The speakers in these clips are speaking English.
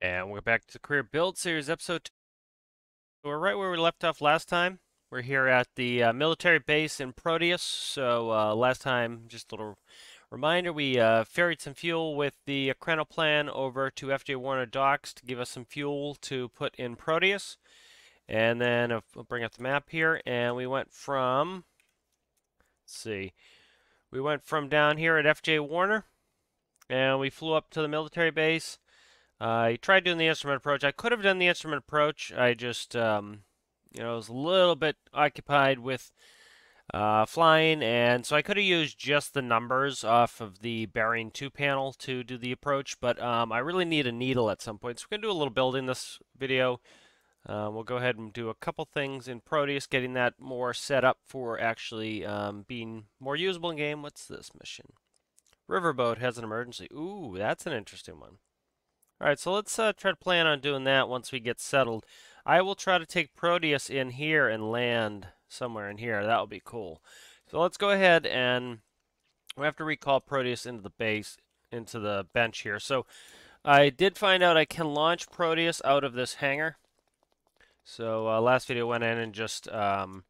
And we're back to the Career Build Series episode. Two. We're right where we left off last time. We're here at the uh, military base in Proteus. So uh, last time, just a little reminder, we uh, ferried some fuel with the Plan over to FJ Warner docks to give us some fuel to put in Proteus. And then uh, we'll bring up the map here, and we went from, let's see, we went from down here at FJ Warner, and we flew up to the military base I tried doing the instrument approach. I could have done the instrument approach. I just, um, you know, was a little bit occupied with uh, flying, and so I could have used just the numbers off of the bearing 2 panel to do the approach, but um, I really need a needle at some point. So we're going to do a little building this video. Uh, we'll go ahead and do a couple things in Proteus, getting that more set up for actually um, being more usable in game. What's this mission? Riverboat has an emergency. Ooh, that's an interesting one. All right, so let's uh, try to plan on doing that once we get settled. I will try to take Proteus in here and land somewhere in here. That would be cool. So let's go ahead and we have to recall Proteus into the base, into the bench here. So I did find out I can launch Proteus out of this hangar. So uh, last video went in and just, um,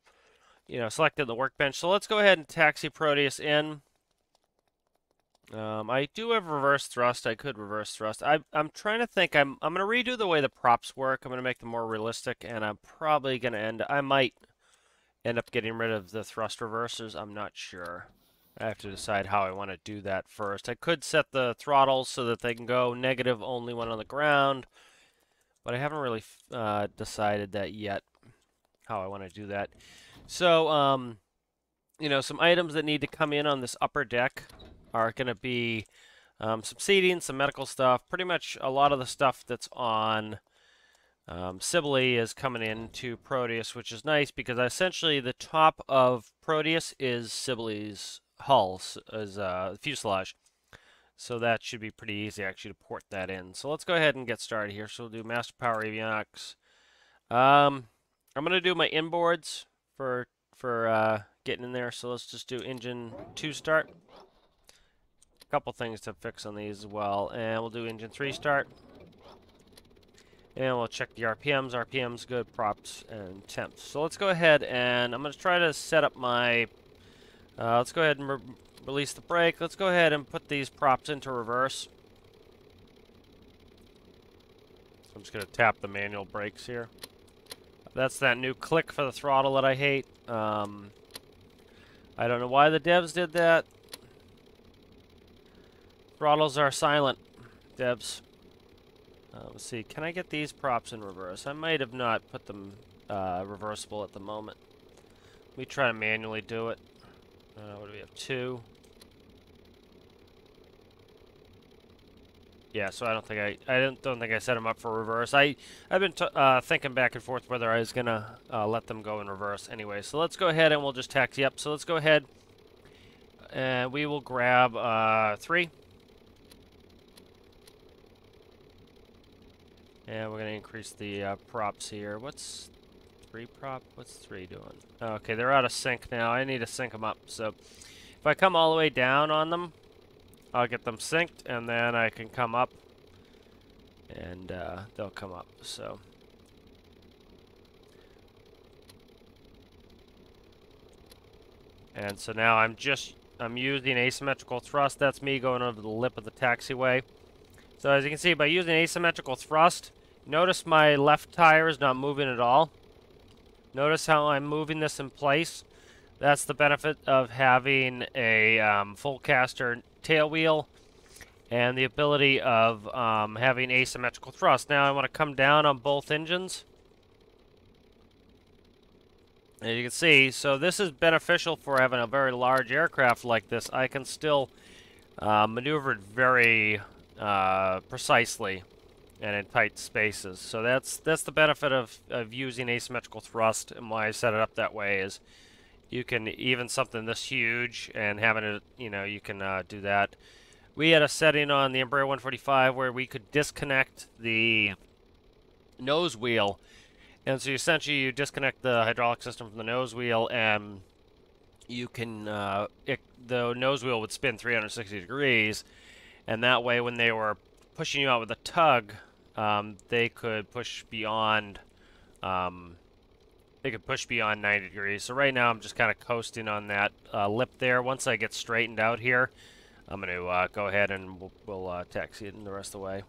you know, selected the workbench. So let's go ahead and taxi Proteus in. Um, I do have reverse thrust. I could reverse thrust. I, I'm trying to think. I'm I'm going to redo the way the props work. I'm going to make them more realistic, and I'm probably going to end. I might end up getting rid of the thrust reversers. I'm not sure. I have to decide how I want to do that first. I could set the throttles so that they can go negative only when on the ground, but I haven't really uh, decided that yet. How I want to do that. So, um, you know, some items that need to come in on this upper deck are going to be um, some seating, some medical stuff. Pretty much a lot of the stuff that's on um, Sibley is coming into Proteus, which is nice because essentially the top of Proteus is Sibley's hull, is uh, fuselage. So that should be pretty easy actually to port that in. So let's go ahead and get started here. So we'll do Master Power Avionics. Um, I'm going to do my inboards for for uh, getting in there. So let's just do engine 2 start a couple things to fix on these as well. And we'll do engine 3 start. And we'll check the RPMs. RPMs good, props, and temps. So let's go ahead and I'm going to try to set up my... Uh, let's go ahead and re release the brake. Let's go ahead and put these props into reverse. So I'm just going to tap the manual brakes here. That's that new click for the throttle that I hate. Um, I don't know why the devs did that. Throttles are silent, devs. Uh, let's see, can I get these props in reverse? I might have not put them uh, reversible at the moment. Me try to manually do it. Uh, what do we have? Two. Yeah, so I don't think I I don't don't think I set them up for reverse. I I've been uh, thinking back and forth whether I was gonna uh, let them go in reverse. Anyway, so let's go ahead and we'll just taxi up. So let's go ahead and we will grab uh, three. Yeah, we're going to increase the uh, props here. What's three prop? What's three doing? Okay, they're out of sync now. I need to sync them up. So if I come all the way down on them, I'll get them synced, and then I can come up, and uh, they'll come up. So. And so now I'm just, I'm using asymmetrical thrust. That's me going over the lip of the taxiway. So as you can see, by using asymmetrical thrust, notice my left tire is not moving at all. Notice how I'm moving this in place. That's the benefit of having a um, full caster tail wheel and the ability of um, having asymmetrical thrust. Now I want to come down on both engines. As you can see, so this is beneficial for having a very large aircraft like this. I can still uh, maneuver it very uh, precisely and in tight spaces. So that's that's the benefit of, of using asymmetrical thrust and why I set it up that way is you can even something this huge and having it, you know, you can uh, do that. We had a setting on the Embraer 145 where we could disconnect the nose wheel. And so essentially you disconnect the hydraulic system from the nose wheel and you can, uh, it, the nose wheel would spin 360 degrees and that way when they were pushing you out with a tug, um, they could push beyond um, they could push beyond 90 degrees. So right now I'm just kind of coasting on that uh, lip there. Once I get straightened out here, I'm going to uh, go ahead and we'll, we'll uh, taxi it the rest of the way.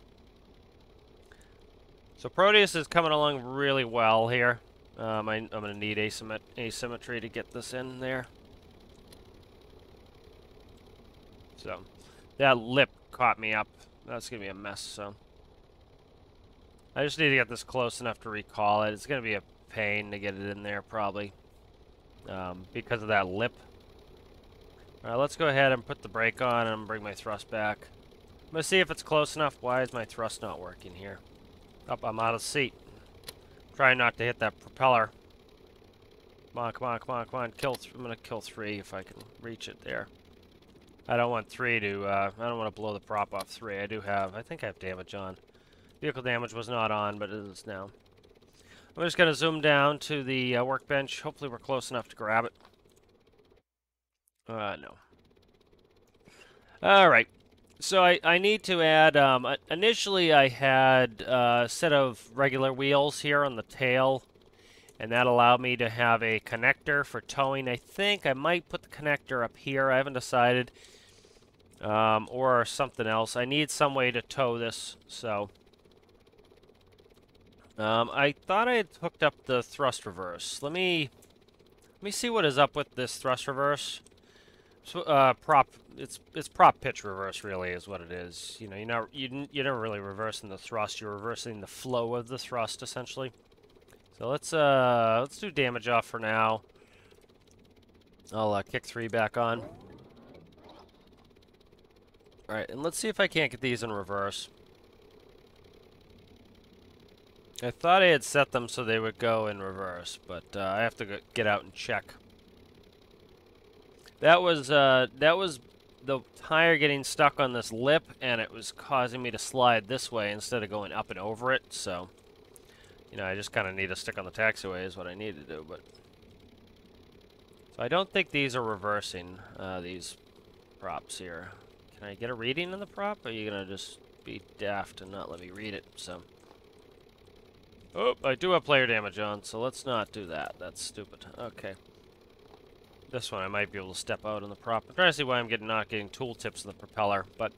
So Proteus is coming along really well here. Um, I, am going to need asymmet asymmetry to get this in there. So that lip caught me up. That's going to be a mess, so. I just need to get this close enough to recall it. It's going to be a pain to get it in there, probably. Um, because of that lip. Alright, let's go ahead and put the brake on and bring my thrust back. I'm going to see if it's close enough. Why is my thrust not working here? Up, oh, I'm out of seat. Trying not to hit that propeller. Come on, come on, come on, come on. Kill I'm going to kill three if I can reach it there. I don't want three to, uh, I don't want to blow the prop off three. I do have, I think I have damage on. Vehicle damage was not on, but it is now. I'm just going to zoom down to the uh, workbench. Hopefully we're close enough to grab it. Uh, no. Alright. So I, I need to add, um, initially I had uh, a set of regular wheels here on the tail, and that allowed me to have a connector for towing. I think I might put the connector up here. I haven't decided. Um, or something else. I need some way to tow this, so... Um, I thought I had hooked up the thrust reverse. Let me let me see what is up with this thrust reverse. So, uh, prop, it's it's prop pitch reverse really is what it is. You know, you're not you you're never really reversing the thrust. You're reversing the flow of the thrust essentially. So let's uh let's do damage off for now. I'll uh, kick three back on. All right, and let's see if I can't get these in reverse. I thought I had set them so they would go in reverse, but uh, I have to get out and check. That was uh, that was the tire getting stuck on this lip, and it was causing me to slide this way instead of going up and over it. So, you know, I just kind of need to stick on the taxiway is what I need to do. But so I don't think these are reversing uh, these props here. Can I get a reading in the prop? Or are you gonna just be daft and not let me read it? So. Oh, I do have player damage on, so let's not do that. That's stupid. Okay. This one I might be able to step out on the prop. I'm trying to see why I'm getting not getting tooltips in the propeller, but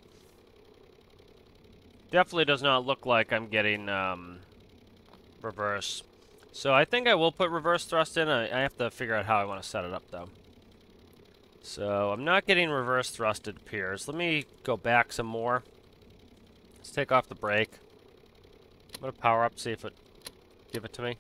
definitely does not look like I'm getting um, reverse. So I think I will put reverse thrust in. I, I have to figure out how I want to set it up, though. So I'm not getting reverse thrust, it appears. Let me go back some more. Let's take off the brake. I'm going to power up, see if it Give it to me.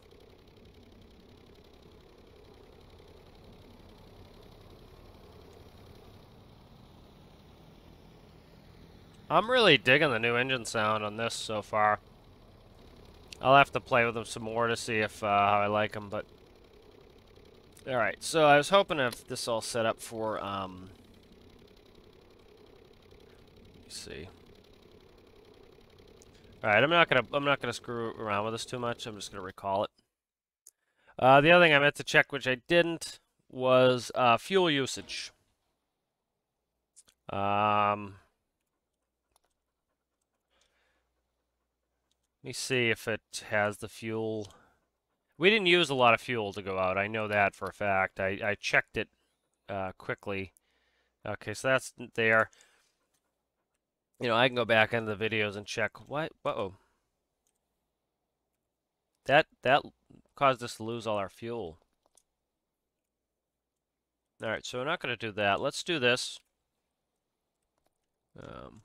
I'm really digging the new engine sound on this so far. I'll have to play with them some more to see if uh, how I like them, but... Alright, so I was hoping if this all set up for, um... Let me see. All right, I'm not gonna I'm not gonna screw around with this too much. I'm just gonna recall it. Uh, the other thing I meant to check, which I didn't, was uh, fuel usage. Um, let me see if it has the fuel. We didn't use a lot of fuel to go out. I know that for a fact. I, I checked it uh, quickly. Okay, so that's there you know, I can go back into the videos and check what, uh oh. That, that caused us to lose all our fuel. All right, so we're not going to do that. Let's do this. Um,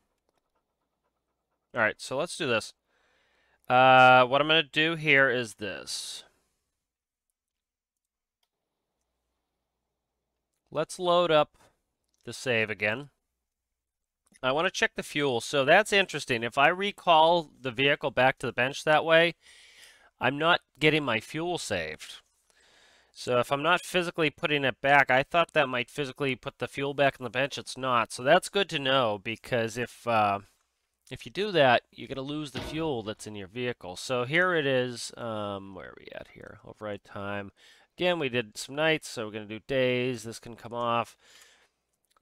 all right, so let's do this. Uh, what I'm going to do here is this. Let's load up the save again. I want to check the fuel. So that's interesting. If I recall the vehicle back to the bench that way, I'm not getting my fuel saved. So if I'm not physically putting it back, I thought that might physically put the fuel back on the bench. It's not. So that's good to know because if uh, if you do that, you're going to lose the fuel that's in your vehicle. So here it is. Um, where are we at here? Override time. Again, we did some nights, so we're going to do days. This can come off.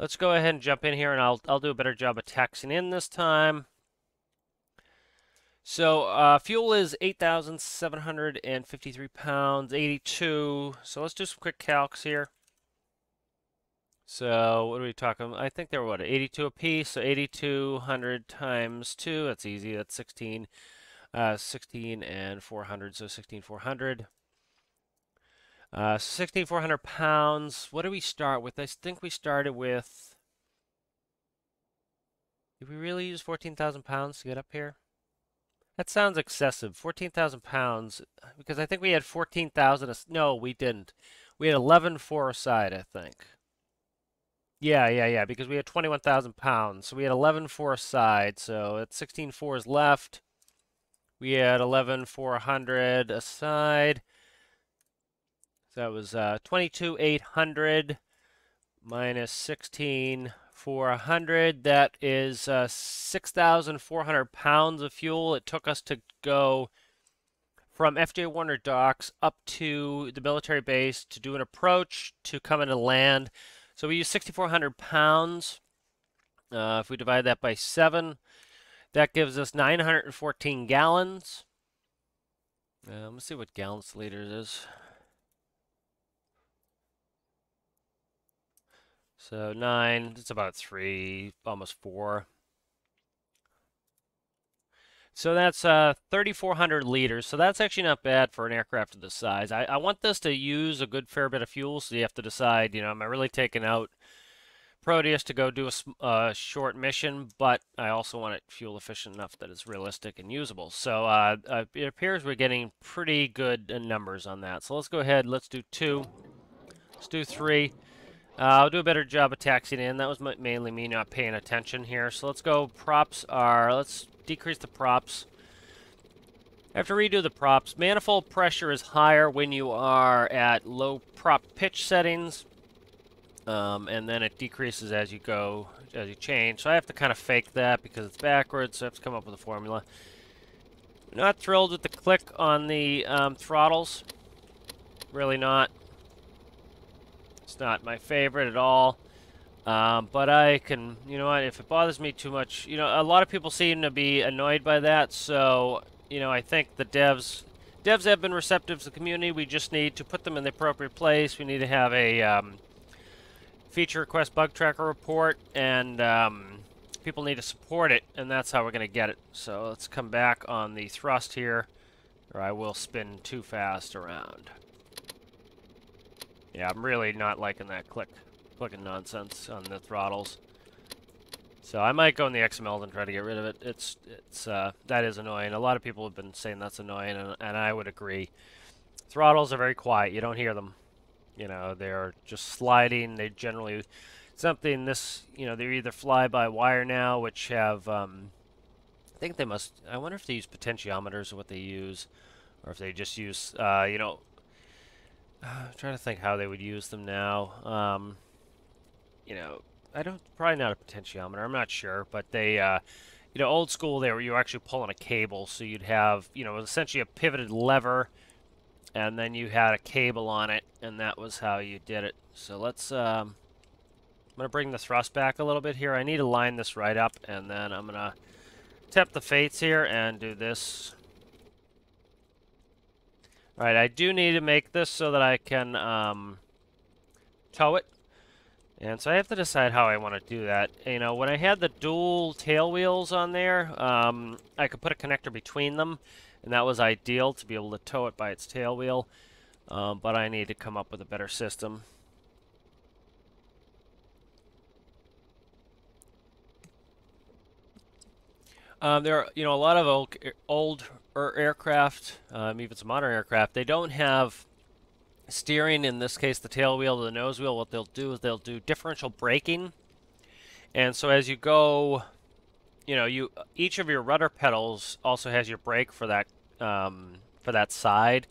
Let's go ahead and jump in here, and I'll, I'll do a better job of taxing in this time. So uh, fuel is 8,753 pounds, 82. So let's do some quick calcs here. So what are we talking? I think they're what 82 a piece. So 8,200 times two. That's easy. That's 16. Uh, 16 and 400. So 16,400. Uh, 16,400 pounds. What do we start with? I think we started with. Did we really use 14,000 pounds to get up here? That sounds excessive. 14,000 pounds, because I think we had 14,000. No, we didn't. We had 11 for a side, I think. Yeah, yeah, yeah, because we had 21,000 pounds. So we had 11 for a side. So at 16 fours left, we had 11 400 a side. So that was uh, 22 800 minus 16 400. That is uh, 6,400 pounds of fuel. It took us to go from FJ Warner docks up to the military base to do an approach to come in into land. So we use 6,400 pounds. Uh, if we divide that by 7, that gives us 914 gallons. Uh, let's see what gallons liters is. So nine, it's about three, almost four. So that's uh, 3,400 liters. So that's actually not bad for an aircraft of this size. I, I want this to use a good fair bit of fuel, so you have to decide, you know, am I really taking out Proteus to go do a uh, short mission, but I also want it fuel efficient enough that it's realistic and usable. So uh, uh, it appears we're getting pretty good uh, numbers on that. So let's go ahead, let's do two, let's do three. Uh, I'll do a better job of taxing in. That was mainly me not paying attention here. So let's go. Props are, let's decrease the props. Have to redo the props. Manifold pressure is higher when you are at low prop pitch settings. Um, and then it decreases as you go, as you change. So I have to kind of fake that because it's backwards, so I have to come up with a formula. Not thrilled with the click on the um, throttles. Really not. It's not my favorite at all. Um, but I can, you know what, if it bothers me too much, you know, a lot of people seem to be annoyed by that, so, you know, I think the devs, devs have been receptive to the community, we just need to put them in the appropriate place, we need to have a um, feature request bug tracker report, and um, people need to support it, and that's how we're going to get it. So let's come back on the thrust here, or I will spin too fast around. Yeah, I'm really not liking that click, clicking nonsense on the throttles. So I might go in the XML and try to get rid of it. It's it's uh, that is annoying. A lot of people have been saying that's annoying, and, and I would agree. Throttles are very quiet. You don't hear them. You know, they're just sliding. They generally something this. You know, they're either fly by wire now, which have. Um, I think they must. I wonder if they use potentiometers or what they use, or if they just use. Uh, you know, I'm trying to think how they would use them now. Um, you know, I don't probably not a potentiometer. I'm not sure, but they, uh, you know, old school. They were you were actually pulling a cable, so you'd have you know essentially a pivoted lever, and then you had a cable on it, and that was how you did it. So let's. Um, I'm gonna bring the thrust back a little bit here. I need to line this right up, and then I'm gonna tap the fates here and do this Alright, I do need to make this so that I can um, tow it. And so I have to decide how I want to do that. You know, when I had the dual tail wheels on there, um, I could put a connector between them, and that was ideal to be able to tow it by its tail wheel. Um, but I need to come up with a better system. Um, there are, you know, a lot of old, old aircraft, um, even some modern aircraft, they don't have steering, in this case the tail wheel to the nose wheel. What they'll do is they'll do differential braking. And so as you go, you know, you each of your rudder pedals also has your brake for that um, for that side.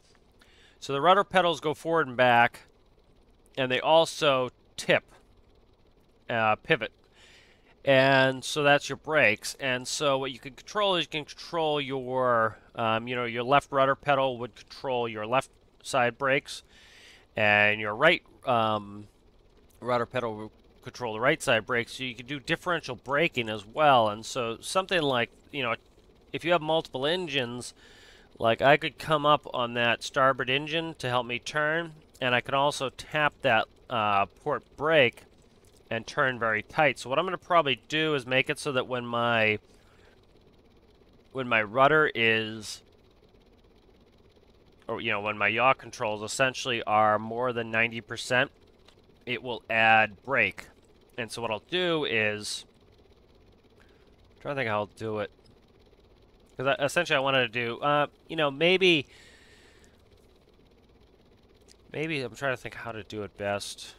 So the rudder pedals go forward and back, and they also tip, uh, pivot and so that's your brakes. And so what you can control is you can control your, um, you know, your left rudder pedal would control your left side brakes, and your right um, rudder pedal would control the right side brakes. So you can do differential braking as well. And so something like, you know, if you have multiple engines, like I could come up on that starboard engine to help me turn, and I can also tap that uh, port brake and turn very tight. So what I'm going to probably do is make it so that when my when my rudder is or you know when my yaw controls essentially are more than 90% it will add brake. And so what I'll do is I'm trying to think how I'll do it. Because essentially I wanted to do uh, you know maybe maybe I'm trying to think how to do it best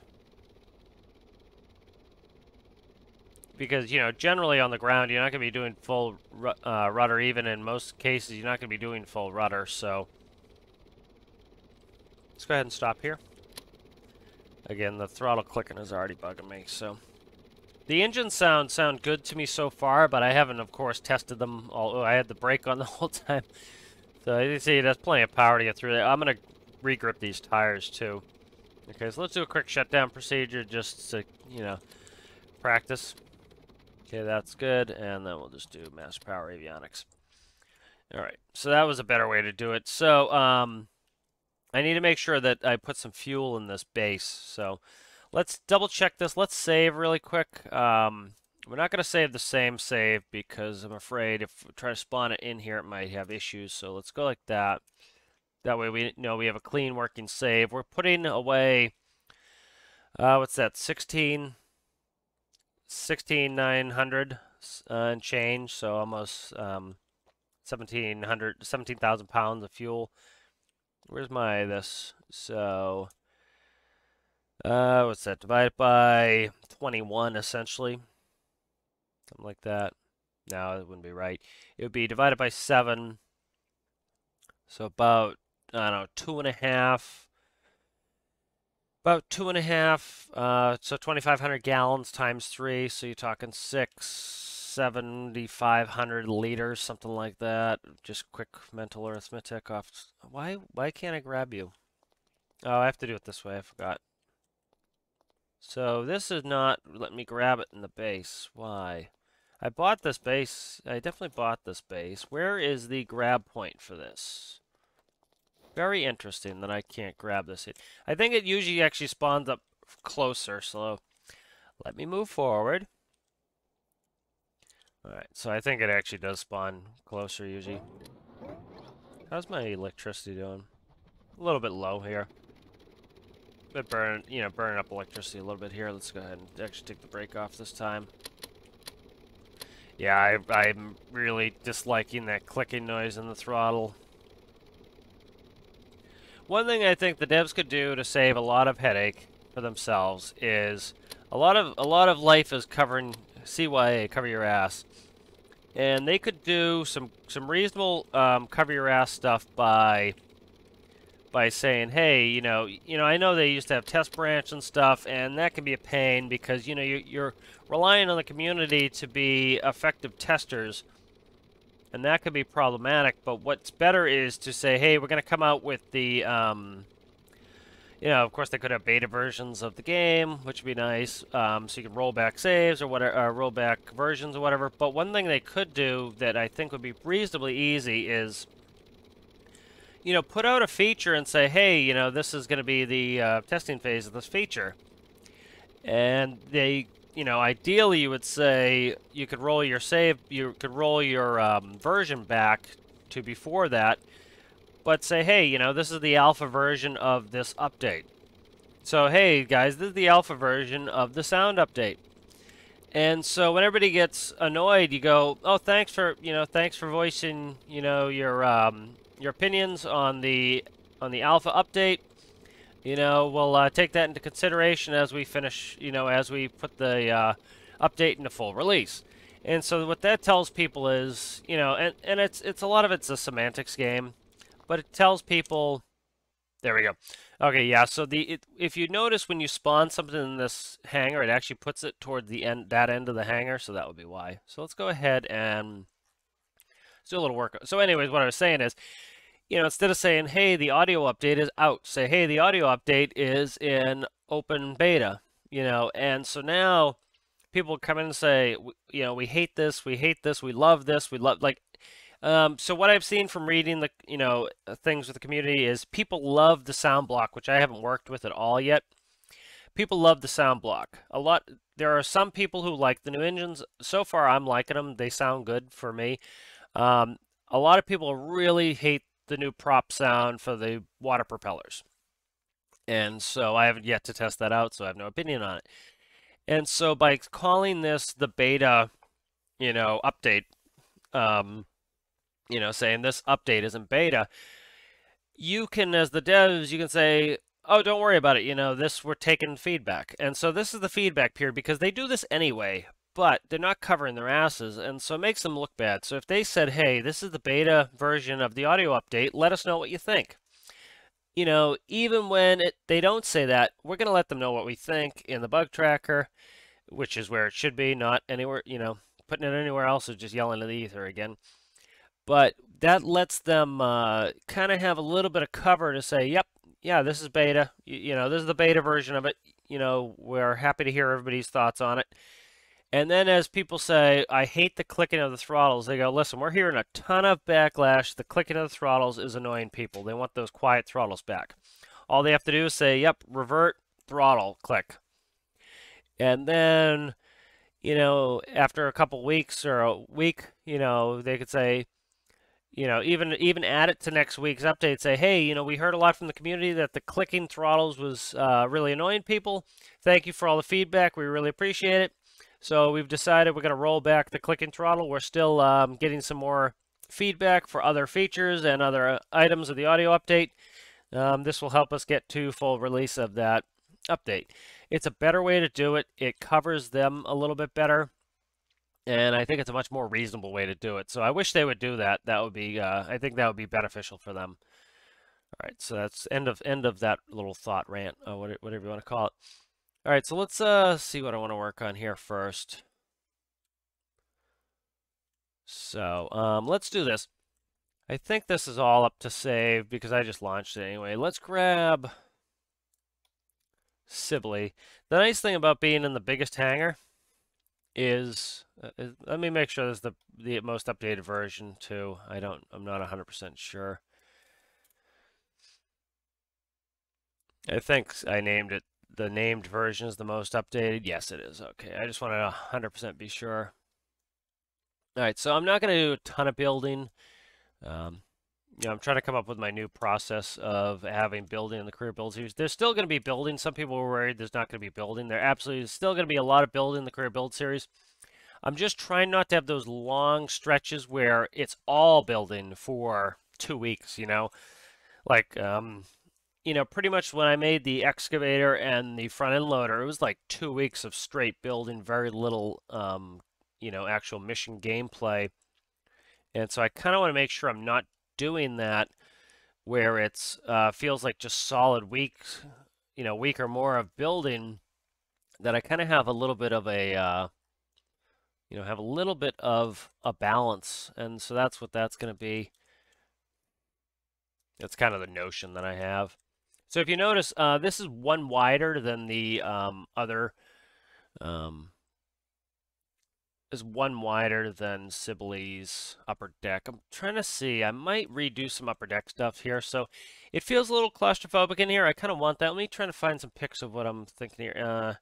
because you know generally on the ground you're not going to be doing full uh, rudder. Even in most cases you're not going to be doing full rudder. So let's go ahead and stop here. Again the throttle clicking is already bugging me so. The engine sounds sound good to me so far but I haven't of course tested them all. Oh, I had the brake on the whole time. So you see there's plenty of power to get through there. I'm gonna regrip these tires too. Okay so let's do a quick shutdown procedure just to you know practice Okay, that's good. And then we'll just do Master Power Avionics. All right, so that was a better way to do it. So um, I need to make sure that I put some fuel in this base. So let's double check this. Let's save really quick. Um, we're not going to save the same save because I'm afraid if we try to spawn it in here, it might have issues. So let's go like that. That way we know we have a clean working save. We're putting away, uh, what's that, 16 16900 uh, and change, so almost um, 1700 17,000 pounds of fuel. Where's my this? So uh, what's that? Divided by 21 essentially. Something like that. No, it wouldn't be right. It would be divided by 7. So about, I don't know, two and a half about two and a half, uh, so 2,500 gallons times three, so you're talking six, 7,500 liters, something like that. Just quick mental arithmetic off. Why, why can't I grab you? Oh, I have to do it this way, I forgot. So this is not let me grab it in the base. Why? I bought this base. I definitely bought this base. Where is the grab point for this? Very interesting that I can't grab this. I think it usually actually spawns up closer, so let me move forward. Alright, so I think it actually does spawn closer usually. How's my electricity doing? A little bit low here. But burn, you know, burning up electricity a little bit here. Let's go ahead and actually take the brake off this time. Yeah, I, I'm really disliking that clicking noise in the throttle. One thing I think the devs could do to save a lot of headache for themselves is a lot of a lot of life is covering CYA, cover your ass, and they could do some some reasonable um, cover your ass stuff by by saying, hey, you know, you know, I know they used to have test branch and stuff, and that can be a pain because you know you're, you're relying on the community to be effective testers and that could be problematic. But what's better is to say, hey, we're going to come out with the, um, you know, of course they could have beta versions of the game, which would be nice. Um, so you can roll back saves or whatever, uh, roll back versions or whatever. But one thing they could do that I think would be reasonably easy is, you know, put out a feature and say, hey, you know, this is going to be the uh, testing phase of this feature. And they you know, ideally you would say you could roll your save, you could roll your um, version back to before that, but say, hey, you know, this is the alpha version of this update. So, hey, guys, this is the alpha version of the sound update. And so when everybody gets annoyed, you go, oh, thanks for, you know, thanks for voicing, you know, your um, your opinions on the on the alpha update you know, we'll uh, take that into consideration as we finish, you know, as we put the uh, update into full release. And so what that tells people is, you know, and, and it's it's a lot of it's a semantics game, but it tells people, there we go. Okay, yeah, so the it, if you notice when you spawn something in this hangar, it actually puts it toward the end, that end of the hangar, so that would be why. So let's go ahead and do a little work. So anyways, what I was saying is, you know, instead of saying, hey, the audio update is out, say, hey, the audio update is in open beta, you know, and so now people come in and say, you know, we hate this, we hate this, we love this, we love, like, Um, so what I've seen from reading the you know uh, things with the community is people love the sound block, which I haven't worked with at all yet. People love the sound block. A lot. There are some people who like the new engines. So far, I'm liking them. They sound good for me. Um, a lot of people really hate the new prop sound for the water propellers. And so I haven't yet to test that out, so I have no opinion on it. And so by calling this the beta, you know, update, um, you know, saying this update isn't beta, you can, as the devs, you can say, oh, don't worry about it. You know, this, we're taking feedback. And so this is the feedback period because they do this anyway, but they're not covering their asses. And so it makes them look bad. So if they said, hey, this is the beta version of the audio update, let us know what you think. You know, even when it, they don't say that, we're going to let them know what we think in the bug tracker, which is where it should be, not anywhere, you know, putting it anywhere else is just yelling at the ether again. But that lets them uh, kind of have a little bit of cover to say, yep, yeah, this is beta. You, you, know, this is the beta version of it. You know, we're happy to hear everybody's thoughts on it. And then as people say, I hate the clicking of the throttles, they go, listen, we're hearing a ton of backlash. The clicking of the throttles is annoying people. They want those quiet throttles back. All they have to do is say, yep, revert, throttle, click. And then, you know, after a couple weeks or a week, you know, they could say, you know, even even add it to next week's update. Say, hey, you know, we heard a lot from the community that the clicking throttles was uh, really annoying people. Thank you for all the feedback. We really appreciate it. So we've decided we're going to roll back the click and throttle. We're still um, getting some more feedback for other features and other uh, items of the audio update. Um, this will help us get to full release of that update. It's a better way to do it. It covers them a little bit better. And I think it's a much more reasonable way to do it. So I wish they would do that. That would be, uh, I think that would be beneficial for them. All right, so that's end of end of that little thought rant, uh, whatever you want to call it. All right, so let's uh, see what I want to work on here first. So um, let's do this. I think this is all up to save because I just launched it anyway. Let's grab Sibley. The nice thing about being in the biggest hangar is, uh, let me make sure this is the the most updated version too. I don't I'm not 100% sure. I think I named it the named version is the most updated. Yes, it is. Okay. I just wanted to 100% be sure. All right, so I'm not going to do a ton of building. Um, you know, I'm trying to come up with my new process of having building in the career build series. There's still going to be building. Some people were worried there's not going to be building. There absolutely is still going to be a lot of building in the career build series. I'm just trying not to have those long stretches where it's all building for two weeks, you know? Like, um, you know, pretty much when I made the excavator and the front end loader, it was like two weeks of straight building, very little, um, you know, actual mission gameplay. And so I kind of want to make sure I'm not doing that where it's uh, feels like just solid weeks, you know, week or more of building, that I kind of have a little bit of a, uh, you know, have a little bit of a balance. And so that's what that's going to be. That's kind of the notion that I have. So if you notice, uh, this is one wider than the um, other um, is one wider than Sibley's upper deck. I'm trying to see. I might redo some upper deck stuff here. So it feels a little claustrophobic in here. I kind of want that. Let me try to find some pics of what I'm thinking here. Uh,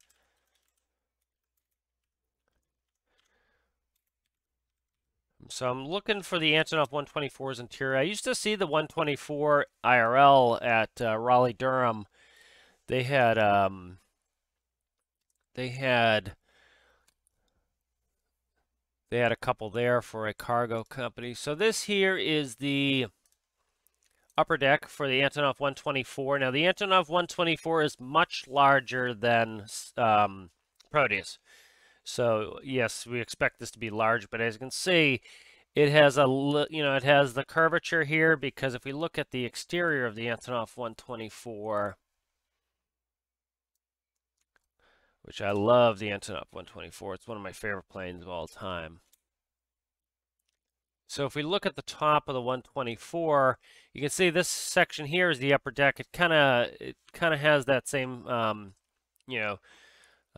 so I'm looking for the Antonov 124's interior. I used to see the 124 IRL at uh, Raleigh Durham. They had um, they had they had a couple there for a cargo company. So this here is the upper deck for the Antonov 124. Now the Antonov 124 is much larger than um, Proteus. So yes, we expect this to be large, but as you can see, it has a you know it has the curvature here because if we look at the exterior of the Antonov 124, which I love the Antonov 124. It's one of my favorite planes of all time. So if we look at the top of the 124, you can see this section here is the upper deck. It kind of it kind of has that same, um, you know,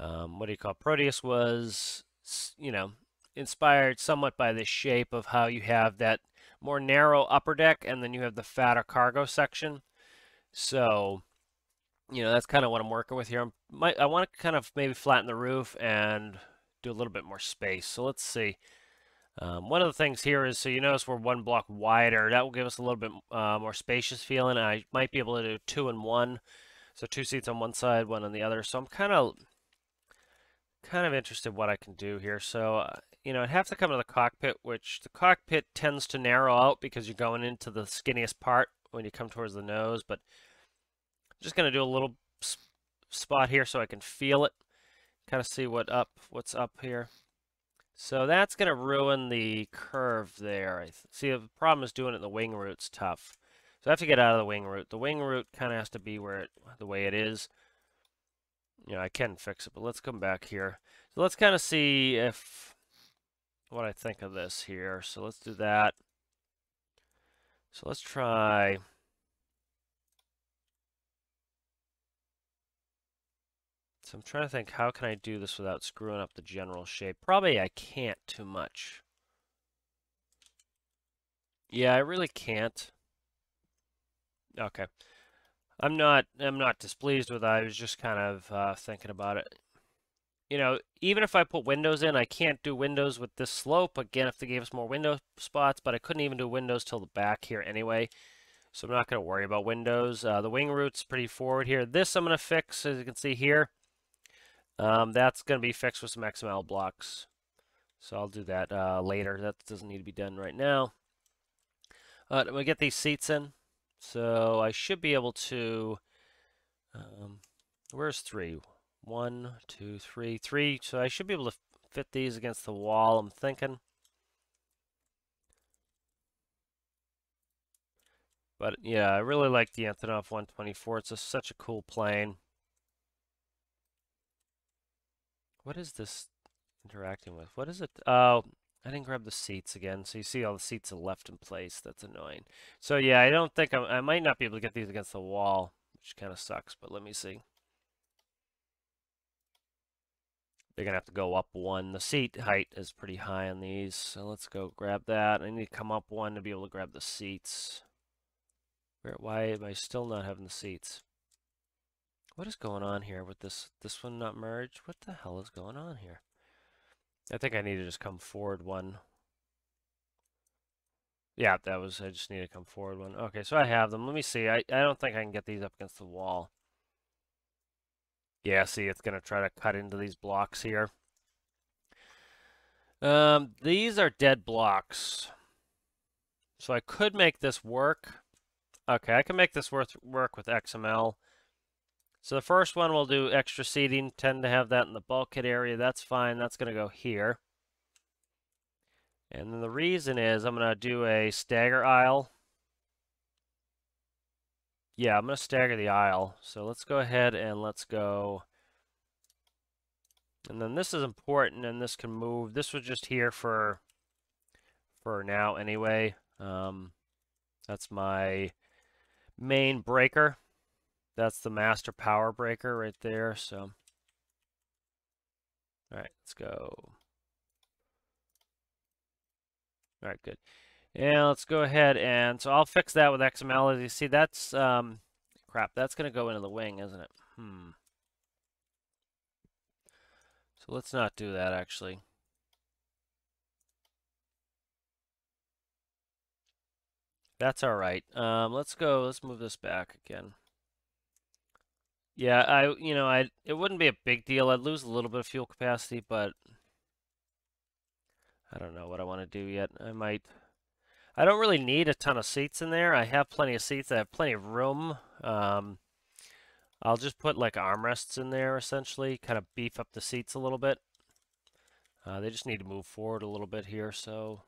um, what do you call? Proteus was, you know, inspired somewhat by the shape of how you have that more narrow upper deck, and then you have the fatter cargo section. So, you know, that's kind of what I'm working with here. i I want to kind of maybe flatten the roof and do a little bit more space. So let's see. Um, one of the things here is, so you notice we're one block wider. That will give us a little bit uh, more spacious feeling. I might be able to do two and one. So two seats on one side, one on the other. So I'm kind of kind of interested what I can do here. So, uh, you know, I'd have to come to the cockpit, which the cockpit tends to narrow out because you're going into the skinniest part when you come towards the nose. But I'm just going to do a little spot here so I can feel it, kind of see what up, what's up here. So that's going to ruin the curve there. I see, the problem is doing it in the wing root's tough. So I have to get out of the wing root. The wing root kind of has to be where it, the way it is. You know, I can fix it, but let's come back here. So let's kind of see if what I think of this here. So let's do that. So let's try So I'm trying to think, how can I do this without screwing up the general shape? Probably I can't too much. Yeah, I really can't. Okay. I'm not I'm not displeased with that. I was just kind of uh, thinking about it. You know, even if I put windows in, I can't do windows with this slope. Again, if they gave us more window spots, but I couldn't even do windows till the back here anyway. So I'm not going to worry about windows. Uh, the wing root's pretty forward here. This I'm going to fix, as you can see here. Um, that's going to be fixed with some XML blocks. So I'll do that uh, later. That doesn't need to be done right now. Uh, to get these seats in. So I should be able to, um, where's three? One, two, three, three. So I should be able to fit these against the wall, I'm thinking. But yeah, I really like the Antonov 124. It's a, such a cool plane. What is this interacting with? What is it? Oh, I didn't grab the seats again. So you see all the seats are left in place. That's annoying. So yeah, I don't think I'm, I might not be able to get these against the wall, which kind of sucks, but let me see. They're going to have to go up one. The seat height is pretty high on these, so let's go grab that. I need to come up one to be able to grab the seats. Where, why am I still not having the seats? What is going on here with this, this one not merged? What the hell is going on here? I think I need to just come forward one. Yeah, that was, I just need to come forward one. Okay, so I have them. Let me see. I, I don't think I can get these up against the wall. Yeah, see, it's going to try to cut into these blocks here. Um, these are dead blocks. So I could make this work. Okay, I can make this work, work with XML. So the first one we'll do extra seating, tend to have that in the bulkhead area. That's fine. That's going to go here. And then the reason is I'm going to do a stagger aisle. Yeah, I'm going to stagger the aisle. So let's go ahead and let's go. And then this is important and this can move. This was just here for for now anyway. Um, that's my main breaker. That's the master power breaker right there. So, all right, let's go. All right, good. And let's go ahead and so I'll fix that with XML. As you see, that's um, crap. That's going to go into the wing, isn't it? Hmm. So let's not do that actually. That's all right. Um, let's go. Let's move this back again. Yeah, I you know, I it wouldn't be a big deal. I'd lose a little bit of fuel capacity, but I don't know what I want to do yet. I might I don't really need a ton of seats in there. I have plenty of seats. I have plenty of room. Um, I'll just put like armrests in there essentially, kind of beef up the seats a little bit. Uh, they just need to move forward a little bit here, so...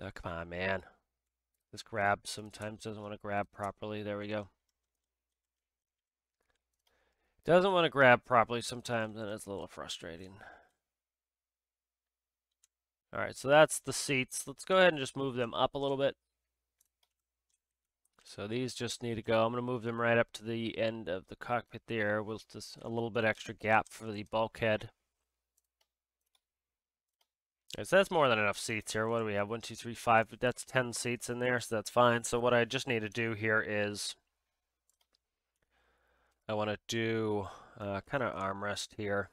Oh, come on, man. This grab sometimes doesn't want to grab properly. There we go. Doesn't want to grab properly sometimes, and it's a little frustrating. All right, so that's the seats. Let's go ahead and just move them up a little bit. So these just need to go. I'm going to move them right up to the end of the cockpit there with just a little bit extra gap for the bulkhead. so that's more than enough seats here. What do we have? One, two, three, five. That's 10 seats in there, so that's fine. So what I just need to do here is I want to do uh, kind of armrest here.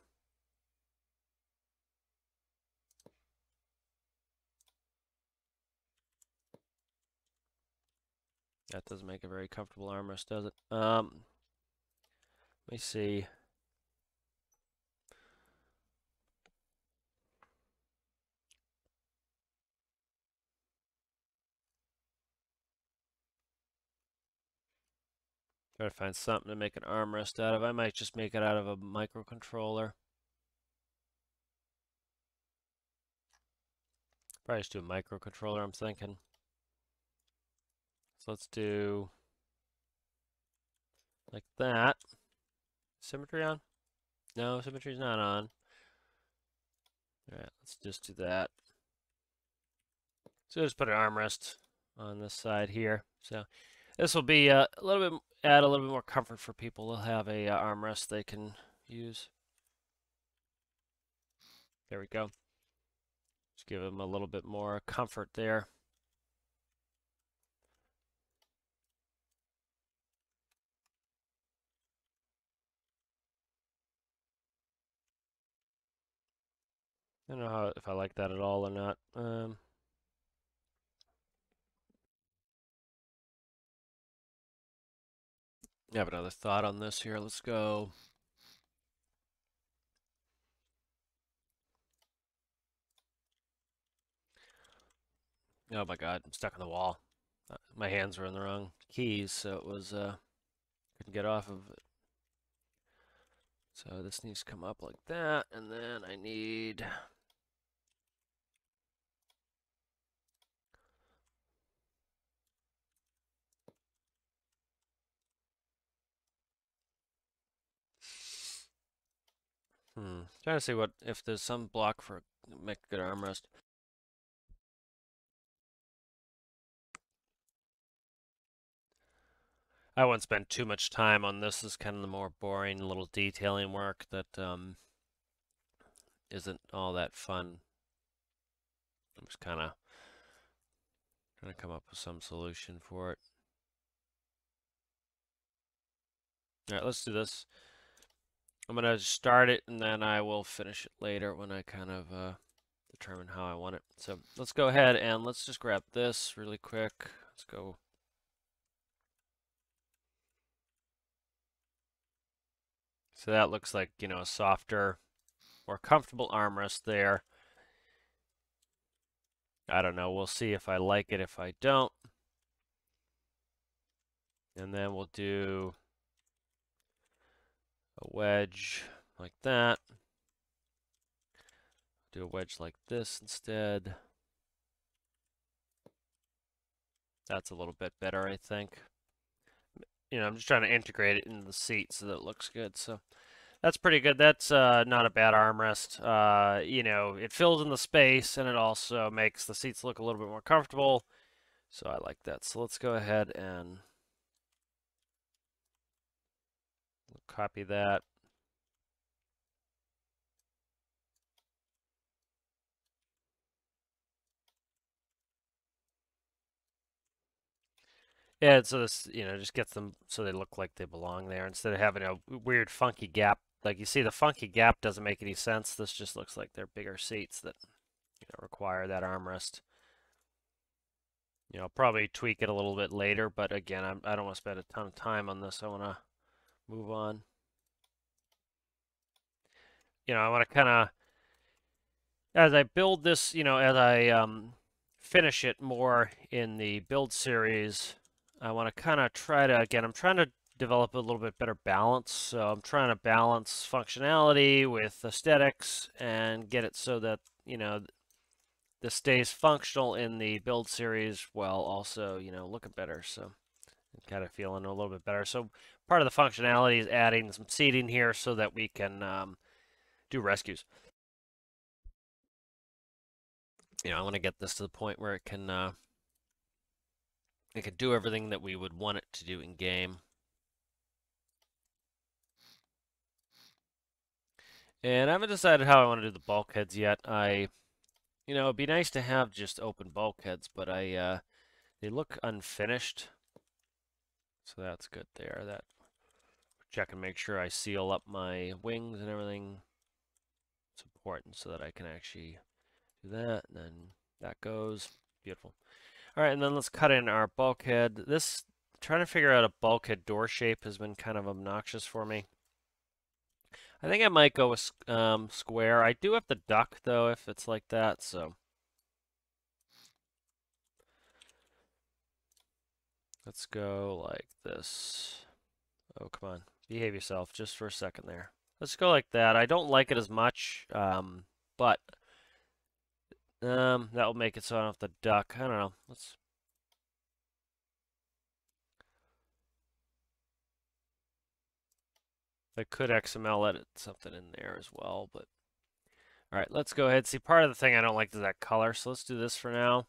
That doesn't make a very comfortable armrest, does it? Um, let me see. Try to find something to make an armrest out of. I might just make it out of a microcontroller. Probably just do a microcontroller, I'm thinking. So let's do like that. Symmetry on? No, symmetry's not on. Alright, let's just do that. So just put an armrest on this side here. So this will be uh, a little bit, add a little bit more comfort for people. They'll have a uh, armrest they can use. There we go. Just give them a little bit more comfort there. I don't know how, if I like that at all or not. Um, Have another thought on this here. Let's go. Oh my god, I'm stuck on the wall. Uh, my hands were in the wrong keys, so it was, uh, couldn't get off of it. So this needs to come up like that, and then I need Hmm. Trying to see what if there's some block for make a good armrest. I won't spend too much time on this. This is kind of the more boring little detailing work that um, isn't all that fun. I'm just kind of trying to come up with some solution for it. All right, let's do this. I'm going to start it and then I will finish it later when I kind of uh, determine how I want it. So let's go ahead and let's just grab this really quick. Let's go. So that looks like, you know, a softer, more comfortable armrest there. I don't know. We'll see if I like it, if I don't. And then we'll do wedge like that. Do a wedge like this instead. That's a little bit better, I think. You know, I'm just trying to integrate it into the seat so that it looks good. So that's pretty good. That's uh, not a bad armrest. Uh, you know, it fills in the space and it also makes the seats look a little bit more comfortable. So I like that. So let's go ahead and copy that. Yeah, so this, you know, just gets them so they look like they belong there instead of having a weird funky gap. Like you see the funky gap doesn't make any sense. This just looks like they're bigger seats that, you know, require that armrest. You know, probably tweak it a little bit later, but again, I'm, I don't want to spend a ton of time on this. I want to move on. You know, I want to kind of, as I build this, you know, as I um, finish it more in the build series, I want to kind of try to, again, I'm trying to develop a little bit better balance. So I'm trying to balance functionality with aesthetics and get it so that, you know, this stays functional in the build series while also, you know, looking better. So I'm kind of feeling a little bit better. So part of the functionality is adding some seating here so that we can um, do rescues. You know, I want to get this to the point where it can uh, it can do everything that we would want it to do in game. And I haven't decided how I want to do the bulkheads yet. I You know, it'd be nice to have just open bulkheads, but I, uh, they look unfinished. So that's good there. That check and make sure I seal up my wings and everything. It's important so that I can actually do that. And then that goes. Beautiful. All right, and then let's cut in our bulkhead. This, trying to figure out a bulkhead door shape has been kind of obnoxious for me. I think I might go with um, square. I do have the duck, though, if it's like that, so... Let's go like this. Oh, come on. Behave yourself just for a second there. Let's go like that. I don't like it as much, um, but um, that will make it so I don't have to duck. I don't know. Let's. I could XML edit something in there as well, but all right, let's go ahead. See, part of the thing I don't like is that color, so let's do this for now.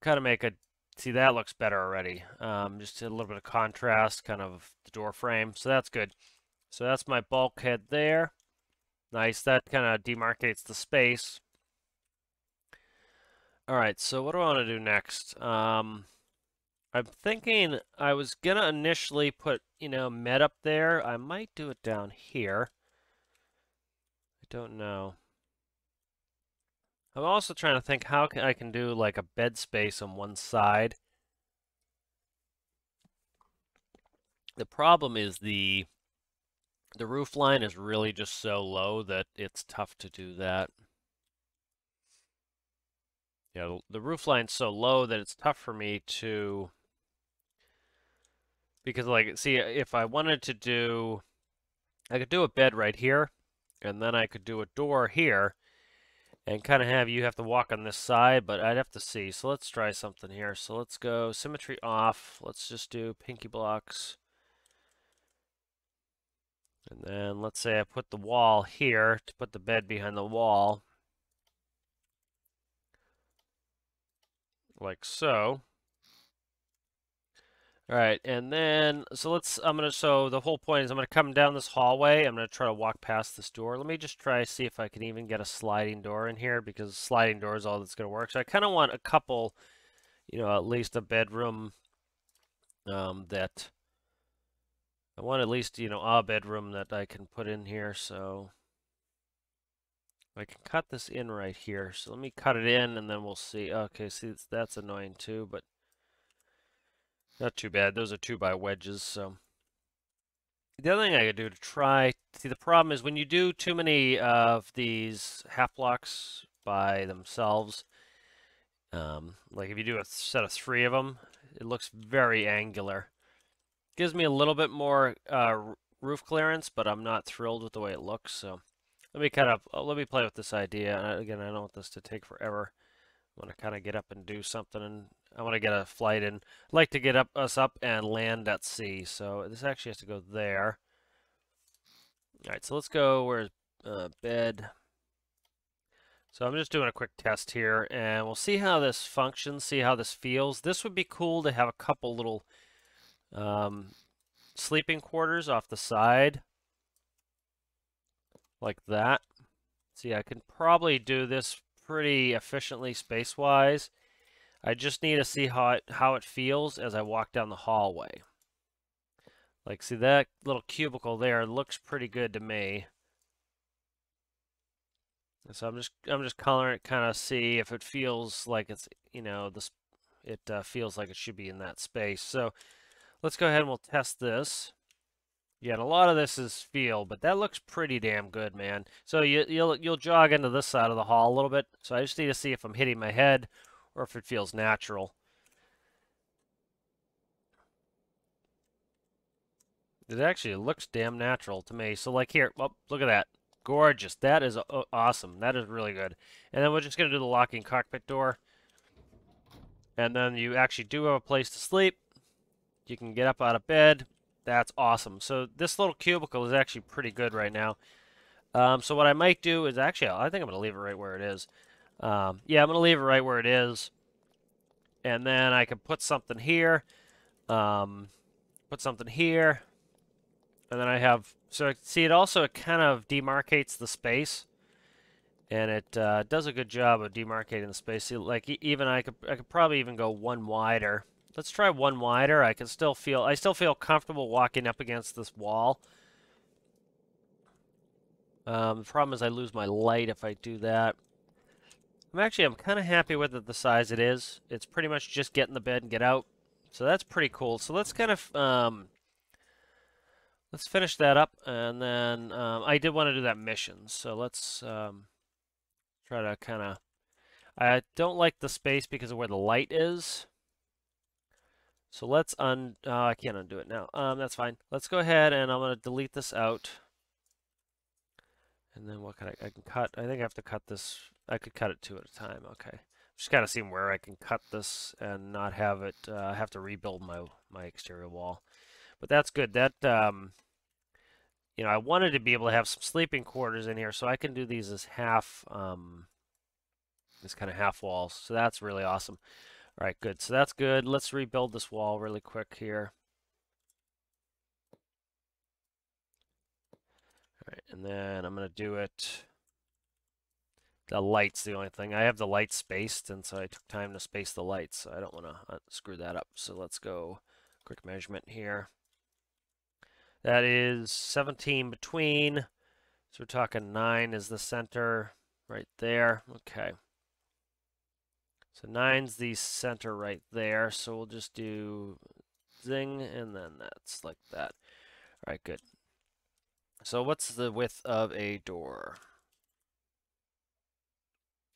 Kind of make a See, that looks better already. Um, just a little bit of contrast, kind of the door frame. So that's good. So that's my bulkhead there. Nice. That kind of demarcates the space. All right, so what do I want to do next? Um, I'm thinking I was going to initially put, you know, med up there. I might do it down here. I don't know. I'm also trying to think how can I can do like a bed space on one side. The problem is the the roof line is really just so low that it's tough to do that. Yeah, the roof line's so low that it's tough for me to because like see if I wanted to do I could do a bed right here and then I could do a door here and kind of have you have to walk on this side, but I'd have to see. So let's try something here. So let's go symmetry off. Let's just do pinky blocks. And then let's say I put the wall here to put the bed behind the wall. Like so. All right, and then, so let's, I'm going to, so the whole point is I'm going to come down this hallway. I'm going to try to walk past this door. Let me just try to see if I can even get a sliding door in here because sliding door is all that's going to work. So I kind of want a couple, you know, at least a bedroom um, that, I want at least, you know, a bedroom that I can put in here. So I can cut this in right here. So let me cut it in and then we'll see. Okay, see, that's annoying too, but not too bad. Those are two by wedges, so. The other thing I could do to try, see the problem is when you do too many of these half blocks by themselves, um, like if you do a set of three of them, it looks very angular. Gives me a little bit more uh, roof clearance, but I'm not thrilled with the way it looks, so let me kind of, uh, let me play with this idea. Again, I don't want this to take forever. I want to kind of get up and do something and I want to get a flight in. I'd like to get up us up and land at sea. So this actually has to go there. All right, so let's go. Where's uh, bed? So I'm just doing a quick test here, and we'll see how this functions, see how this feels. This would be cool to have a couple little um, sleeping quarters off the side, like that. See, I can probably do this pretty efficiently space-wise. I just need to see how it, how it feels as I walk down the hallway. Like, see that little cubicle there looks pretty good to me. So I'm just I'm just coloring it, kind of see if it feels like it's you know this it uh, feels like it should be in that space. So let's go ahead and we'll test this. Yeah, a lot of this is feel, but that looks pretty damn good, man. So you, you'll you'll jog into this side of the hall a little bit. So I just need to see if I'm hitting my head or if it feels natural. It actually looks damn natural to me. So like here, oh, look at that. Gorgeous. That is uh, awesome. That is really good. And then we're just going to do the locking cockpit door. And then you actually do have a place to sleep. You can get up out of bed. That's awesome. So this little cubicle is actually pretty good right now. Um, so what I might do is actually, I think I'm going to leave it right where it is. Um, yeah, I'm going to leave it right where it is. And then I can put something here. Um, put something here. And then I have, so see it also kind of demarcates the space. and it uh, does a good job of demarcating the space. Like even I could I could probably even go one wider. Let's try one wider. I can still feel I still feel comfortable walking up against this wall. Um, the problem is I lose my light if I do that. I'm actually I'm kind of happy with it the size it is. It's pretty much just get in the bed and get out. So that's pretty cool. So let's kind of um, let's finish that up, and then um, I did want to do that mission. So let's um, try to kind of. I don't like the space because of where the light is. So let's un. Oh, I can't undo it now. Um, that's fine. Let's go ahead and I'm going to delete this out. And then what can I, I can cut, I think I have to cut this, I could cut it two at a time, okay. Just kind of seeing where I can cut this and not have it, uh, have to rebuild my, my exterior wall. But that's good, that, um, you know, I wanted to be able to have some sleeping quarters in here, so I can do these as half, um, this kind of half walls, so that's really awesome. All right, good, so that's good. Let's rebuild this wall really quick here. Right, and then I'm going to do it. The light's the only thing. I have the light spaced, and so I took time to space the lights, so I don't want to uh, screw that up. So let's go quick measurement here. That is 17 between. So we're talking 9 is the center right there. Okay. So 9's the center right there. So we'll just do zing, and then that's like that. All right, good. So what's the width of a door?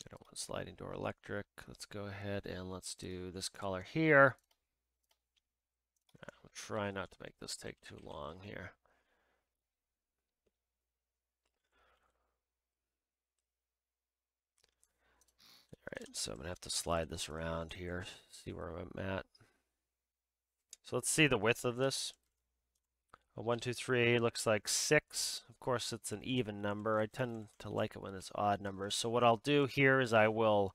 I don't want sliding door electric. Let's go ahead and let's do this color here. I'll try not to make this take too long here. All right, so I'm gonna have to slide this around here, see where I'm at. So let's see the width of this. One, two, three looks like six. Of course, it's an even number. I tend to like it when it's odd numbers. So what I'll do here is I will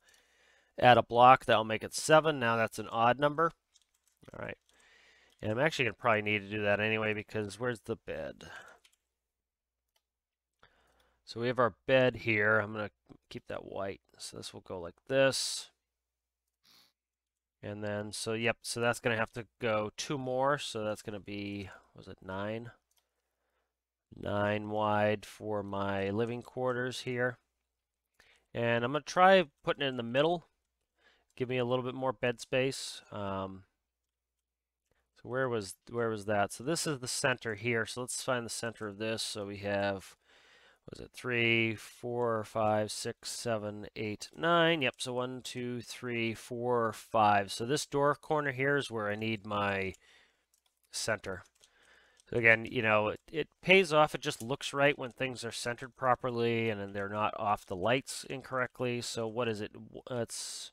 add a block that'll make it seven. Now that's an odd number. All right. And I'm actually going to probably need to do that anyway because where's the bed? So we have our bed here. I'm going to keep that white. So this will go like this. And then, so yep, so that's going to have to go two more. So that's going to be, was it nine? Nine wide for my living quarters here. And I'm going to try putting it in the middle. Give me a little bit more bed space. Um, so where was where was that? So this is the center here. So let's find the center of this. So we have was it three, four, five, six, seven, eight, nine? Yep, so one, two, three, four, five. So this door corner here is where I need my center. So again, you know, it, it pays off. It just looks right when things are centered properly and they're not off the lights incorrectly. So what is it? Uh, it's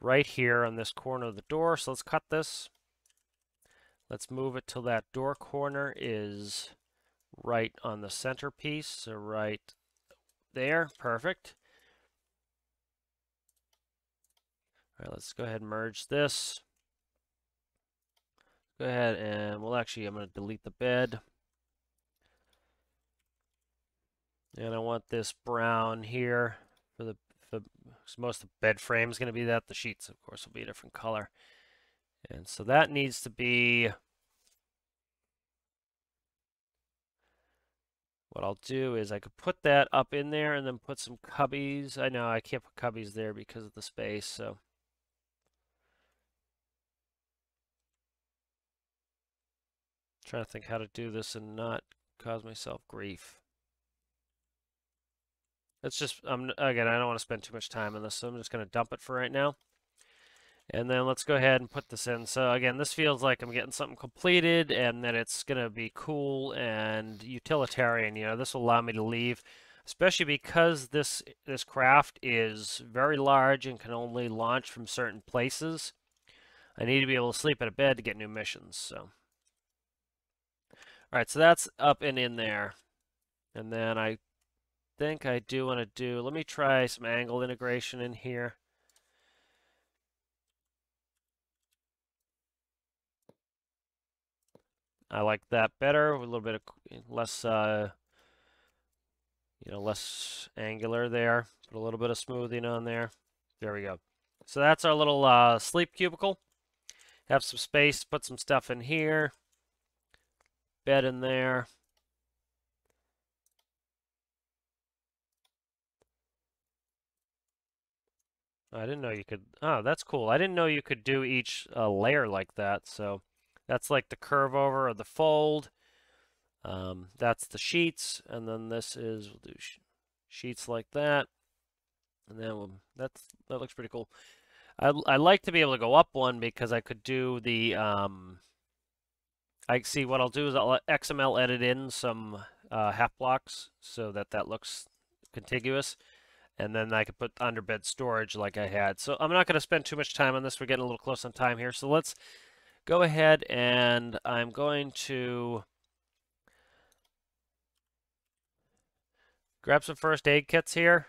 right here on this corner of the door. So let's cut this. Let's move it till that door corner is right on the centerpiece, so right there, perfect. All right, let's go ahead and merge this. Go ahead and, well actually I'm going to delete the bed. And I want this brown here for the, for, most of the bed frame is going to be that. The sheets, of course, will be a different color. And so that needs to be What I'll do is I could put that up in there and then put some cubbies. I know I can't put cubbies there because of the space, so. Trying to think how to do this and not cause myself grief. It's just, I'm, again, I don't want to spend too much time on this, so I'm just going to dump it for right now. And then let's go ahead and put this in. So again, this feels like I'm getting something completed and that it's going to be cool and utilitarian. You know, this will allow me to leave, especially because this, this craft is very large and can only launch from certain places. I need to be able to sleep in a bed to get new missions. So, All right, so that's up and in there. And then I think I do want to do, let me try some angle integration in here. I like that better, a little bit of less, uh, you know, less angular there. Put a little bit of smoothing on there. There we go. So that's our little uh, sleep cubicle. Have some space, put some stuff in here. Bed in there. I didn't know you could. Oh, that's cool. I didn't know you could do each uh, layer like that. So that's like the curve over or the fold. Um, that's the sheets, and then this is we'll do sh sheets like that, and then we'll, that's that looks pretty cool. I I like to be able to go up one because I could do the um. I see what I'll do is I'll XML edit in some uh, half blocks so that that looks contiguous and then I could put underbed storage like I had. So I'm not going to spend too much time on this. We're getting a little close on time here. So let's go ahead and I'm going to grab some first aid kits here.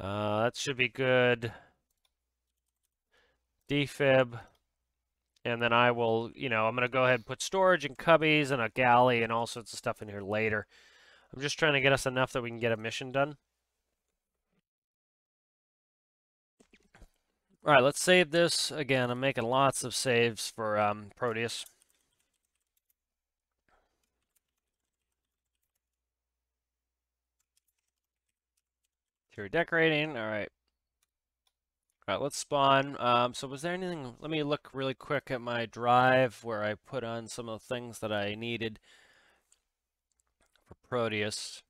Uh, that should be good. Defib. And then I will, you know, I'm going to go ahead and put storage and cubbies and a galley and all sorts of stuff in here later. I'm just trying to get us enough that we can get a mission done. All right, let's save this. Again, I'm making lots of saves for um, Proteus. Interior decorating, all right. All right, let's spawn. Um, so was there anything, let me look really quick at my drive where I put on some of the things that I needed. For Proteus.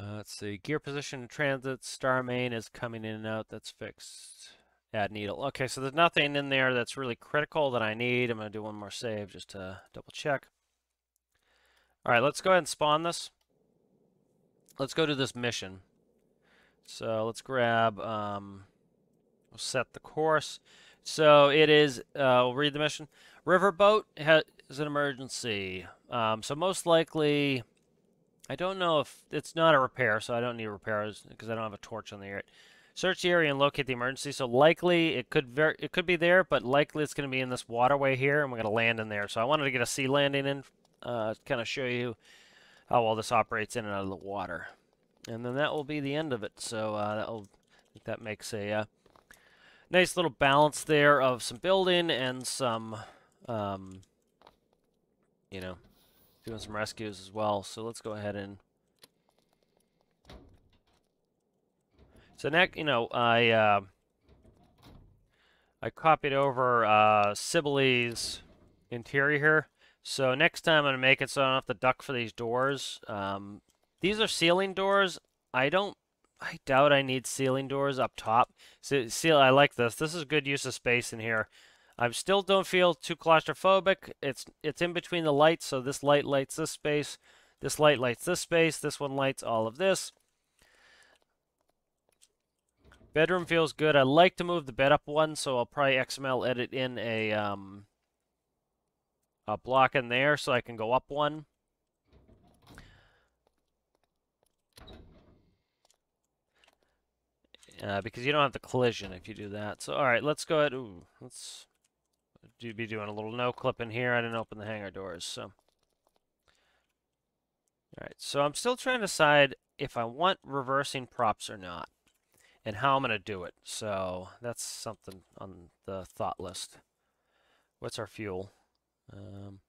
Uh, let's see, gear position transit, star main is coming in and out, that's fixed. Add needle. Okay, so there's nothing in there that's really critical that I need. I'm going to do one more save just to double check. All right, let's go ahead and spawn this. Let's go to this mission. So let's grab, um, we'll set the course. So it is, uh, we'll read the mission. Riverboat is an emergency. Um, so most likely, I don't know if it's not a repair, so I don't need repairs because I don't have a torch on the area. Search the area and locate the emergency. So likely it could ver it could be there, but likely it's going to be in this waterway here, and we're going to land in there. So I wanted to get a sea landing in, uh, kind of show you how well this operates in and out of the water. And then that will be the end of it. So uh, that'll, that makes a uh, nice little balance there of some building and some, um, you know, doing some rescues as well. So let's go ahead and... So next, you know, I, uh, I copied over uh, Sibyll's interior here. So next time I'm going to make it so I don't have to duck for these doors. Um, these are sealing doors. I don't I doubt I need sealing doors up top. Seal, I like this. This is good use of space in here. I still don't feel too claustrophobic. It's it's in between the lights, so this light lights this space. This light lights this space. This one lights all of this. Bedroom feels good. I like to move the bed up one, so I'll probably XML edit in a um, a block in there so I can go up one. Uh, because you don't have the collision if you do that. So, all right, let's go ahead. Ooh, let's do be doing a little no clip in here. I didn't open the hangar doors, so. All right, so I'm still trying to decide if I want reversing props or not, and how I'm going to do it. So that's something on the thought list. What's our fuel? Um,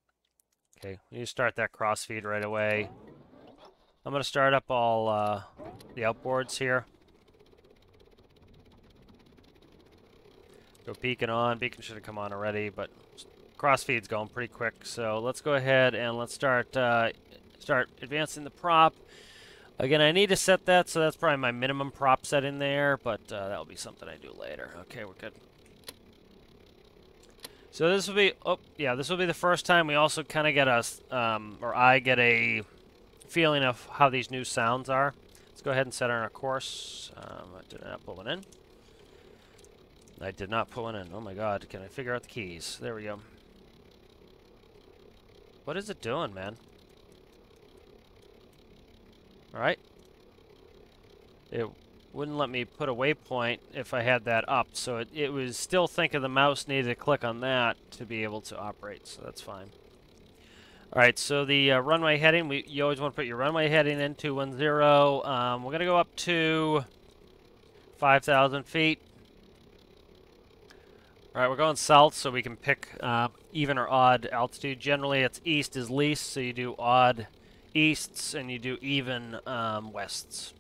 okay, we need to start that crossfeed right away. I'm going to start up all uh, the outboards here. Go beacon on. Beacon should have come on already, but crossfeed's going pretty quick. So let's go ahead and let's start uh, start advancing the prop. Again, I need to set that, so that's probably my minimum prop setting there, but uh, that'll be something I do later. Okay, we're good. So this will be, oh, yeah, this will be the first time we also kind of get a, um, or I get a feeling of how these new sounds are. Let's go ahead and set on our course. Um, I did not pull it in. I did not put one in. Oh my god, can I figure out the keys? There we go. What is it doing, man? Alright. It wouldn't let me put a waypoint if I had that up. So it, it was still thinking the mouse needed to click on that to be able to operate. So that's fine. All right, so the uh, runway heading, we, you always want to put your runway heading in 210. Um, we're going to go up to 5,000 feet. All right, we're going south so we can pick uh, even or odd altitude. Generally, it's east is least, so you do odd easts and you do even um, wests.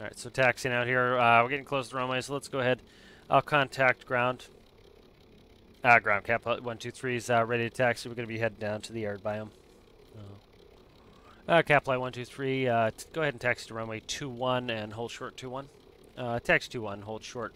All right, so taxiing out here. Uh, we're getting close to the runway, so let's go ahead. I'll contact ground. Uh, ground cap 123 is uh, ready to taxi. We're going to be heading down to the arid biome. Uh, cap 123, uh, go ahead and taxi to runway 21 and hold short 21. Uh, taxi 21, hold short.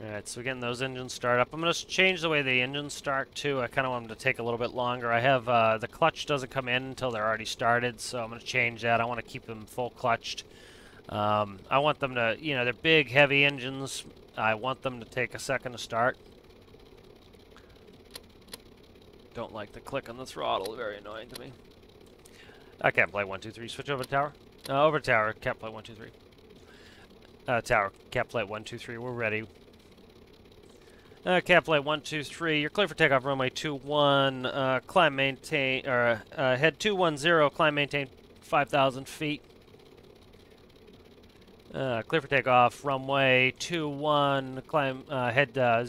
Alright, so getting those engines started up. I'm going to change the way the engines start too. I kind of want them to take a little bit longer. I have, uh, the clutch doesn't come in until they're already started, so I'm going to change that. I want to keep them full clutched. Um, I want them to, you know, they're big, heavy engines. I want them to take a second to start. Don't like the click on the throttle, very annoying to me. I can't play 1, 2, 3. Switch over to tower. Uh, over tower, can't play 1, 2, 3. Uh, tower, cap flight 1, 2, 3, we're ready. Uh, cap flight 1, 2, 3, you're clear for takeoff runway 2, 1, uh, climb maintain, or, uh, head 2, 1, 0, climb maintain 5,000 feet. Uh, clear for takeoff, runway 2-1, climb, uh, head uh,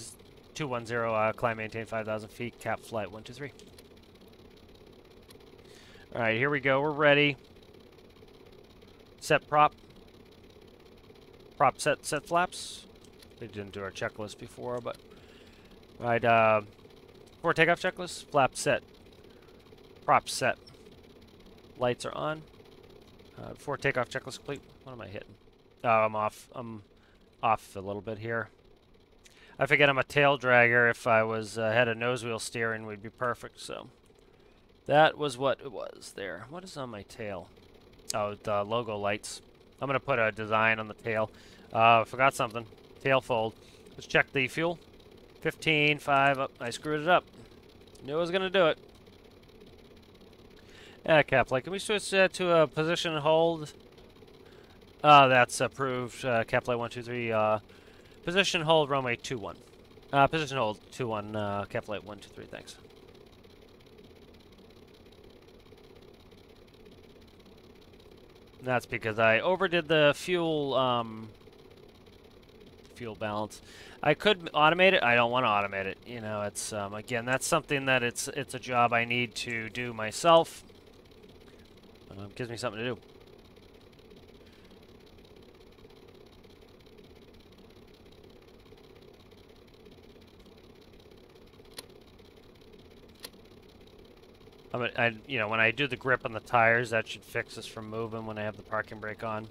210, uh, climb maintain 5,000 feet, cap flight 123. Alright, here we go, we're ready. Set prop. Prop set, set flaps. We didn't do our checklist before, but... Alright, uh, for takeoff checklist, flap set. Prop set. Lights are on. Uh, before takeoff checklist complete, what am I hitting? Oh, I'm off. I'm off a little bit here. I forget I'm a tail dragger. If I was uh, had a nose wheel steering, we'd be perfect. So that was what it was there. What is on my tail? Oh, the logo lights. I'm gonna put a design on the tail. Uh, forgot something. Tail fold. Let's check the fuel. 15, 5, up. I screwed it up. Knew I was gonna do it. Yeah, Capline, can we switch that to a position hold? Uh, that's approved. Uh, Capline 123. Uh, position hold runway 21. Uh, position hold 21. Uh, Capline 123. Thanks. That's because I overdid the fuel um, fuel balance. I could automate it. I don't want to automate it. You know, it's um, again that's something that it's it's a job I need to do myself. Um, gives me something to do. I, mean, I, you know, when I do the grip on the tires, that should fix us from moving when I have the parking brake on.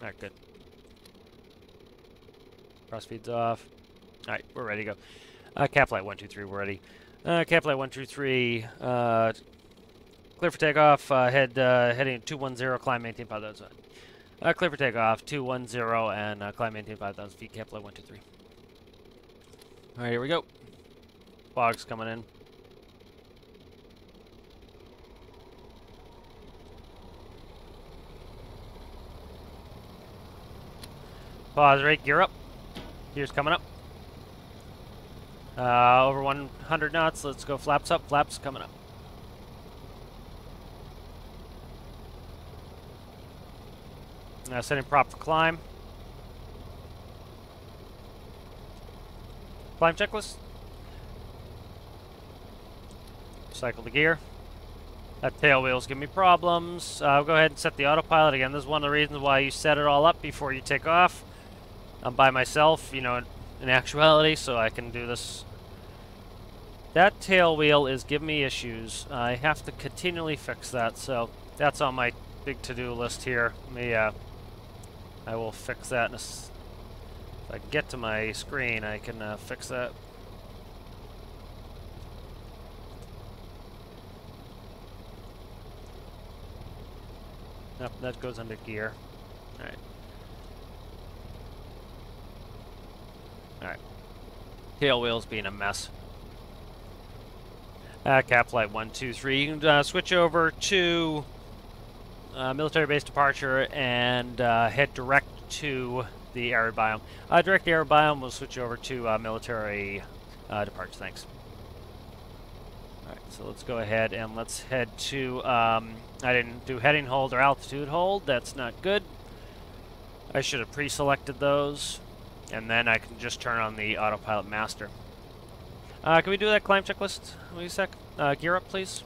Alright, good. Cross feeds off. Alright, we're ready to go. Uh, cap flight 123, we're ready. Uh, cap flight 123, uh, clear for takeoff, uh, head, uh, heading 210, climb, maintain 5,000. Uh, clear for takeoff, 210, and uh, climb, maintain 5,000 feet, cap flight 123. Alright, here we go. Fog's coming in. Pause right, gear up. Gear's coming up. Uh, over 100 knots, let's go flaps up, flaps coming up. Now setting prop for climb. Climb checklist. Cycle the gear. That tail wheel's giving me problems. Uh, I'll go ahead and set the autopilot again. This is one of the reasons why you set it all up before you take off. I'm by myself, you know, in actuality, so I can do this. That tail wheel is giving me issues. I have to continually fix that, so that's on my big to-do list here. Me, uh, I will fix that. if I get to my screen, I can uh, fix that. Nope, that goes under gear. Alright. Alright. Tail wheel's being a mess. Uh, cap flight 123. You can uh, switch over to uh, military base departure and uh, head direct to the arid biome. Uh, direct to arid biome, we'll switch over to uh, military departure. Thanks. Alright, so let's go ahead and let's head to... Um, I didn't do heading hold or altitude hold. That's not good. I should have pre-selected those. And then I can just turn on the autopilot master. Uh, can we do that climb checklist? Wait a sec. Uh, gear up, please.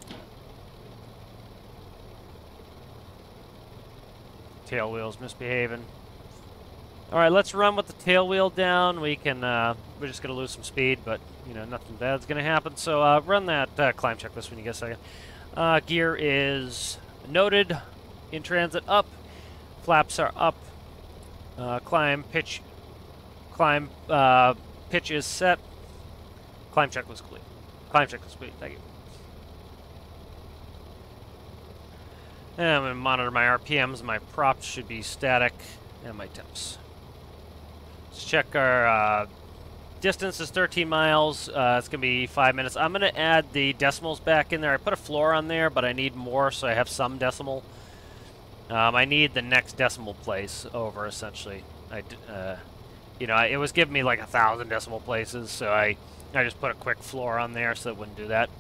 Tail wheels misbehaving. Alright, let's run with the tail wheel down. We can, uh, we're just to lose some speed, but, you know, nothing bad's to happen. So, uh, run that uh, climb checklist when you get a second. Uh, gear is noted. In transit up. Flaps are up. Uh, climb, pitch, climb, uh, pitch is set. Climb check was complete. Climb check was complete, thank you. And I'm going to monitor my RPMs. My props should be static, and my temps. Let's check our uh, distance is 13 miles. Uh, it's going to be five minutes. I'm going to add the decimals back in there. I put a floor on there, but I need more, so I have some decimal. Um, I need the next decimal place over, essentially. I, uh, you know, it was giving me like a thousand decimal places, so I, I just put a quick floor on there so it wouldn't do that.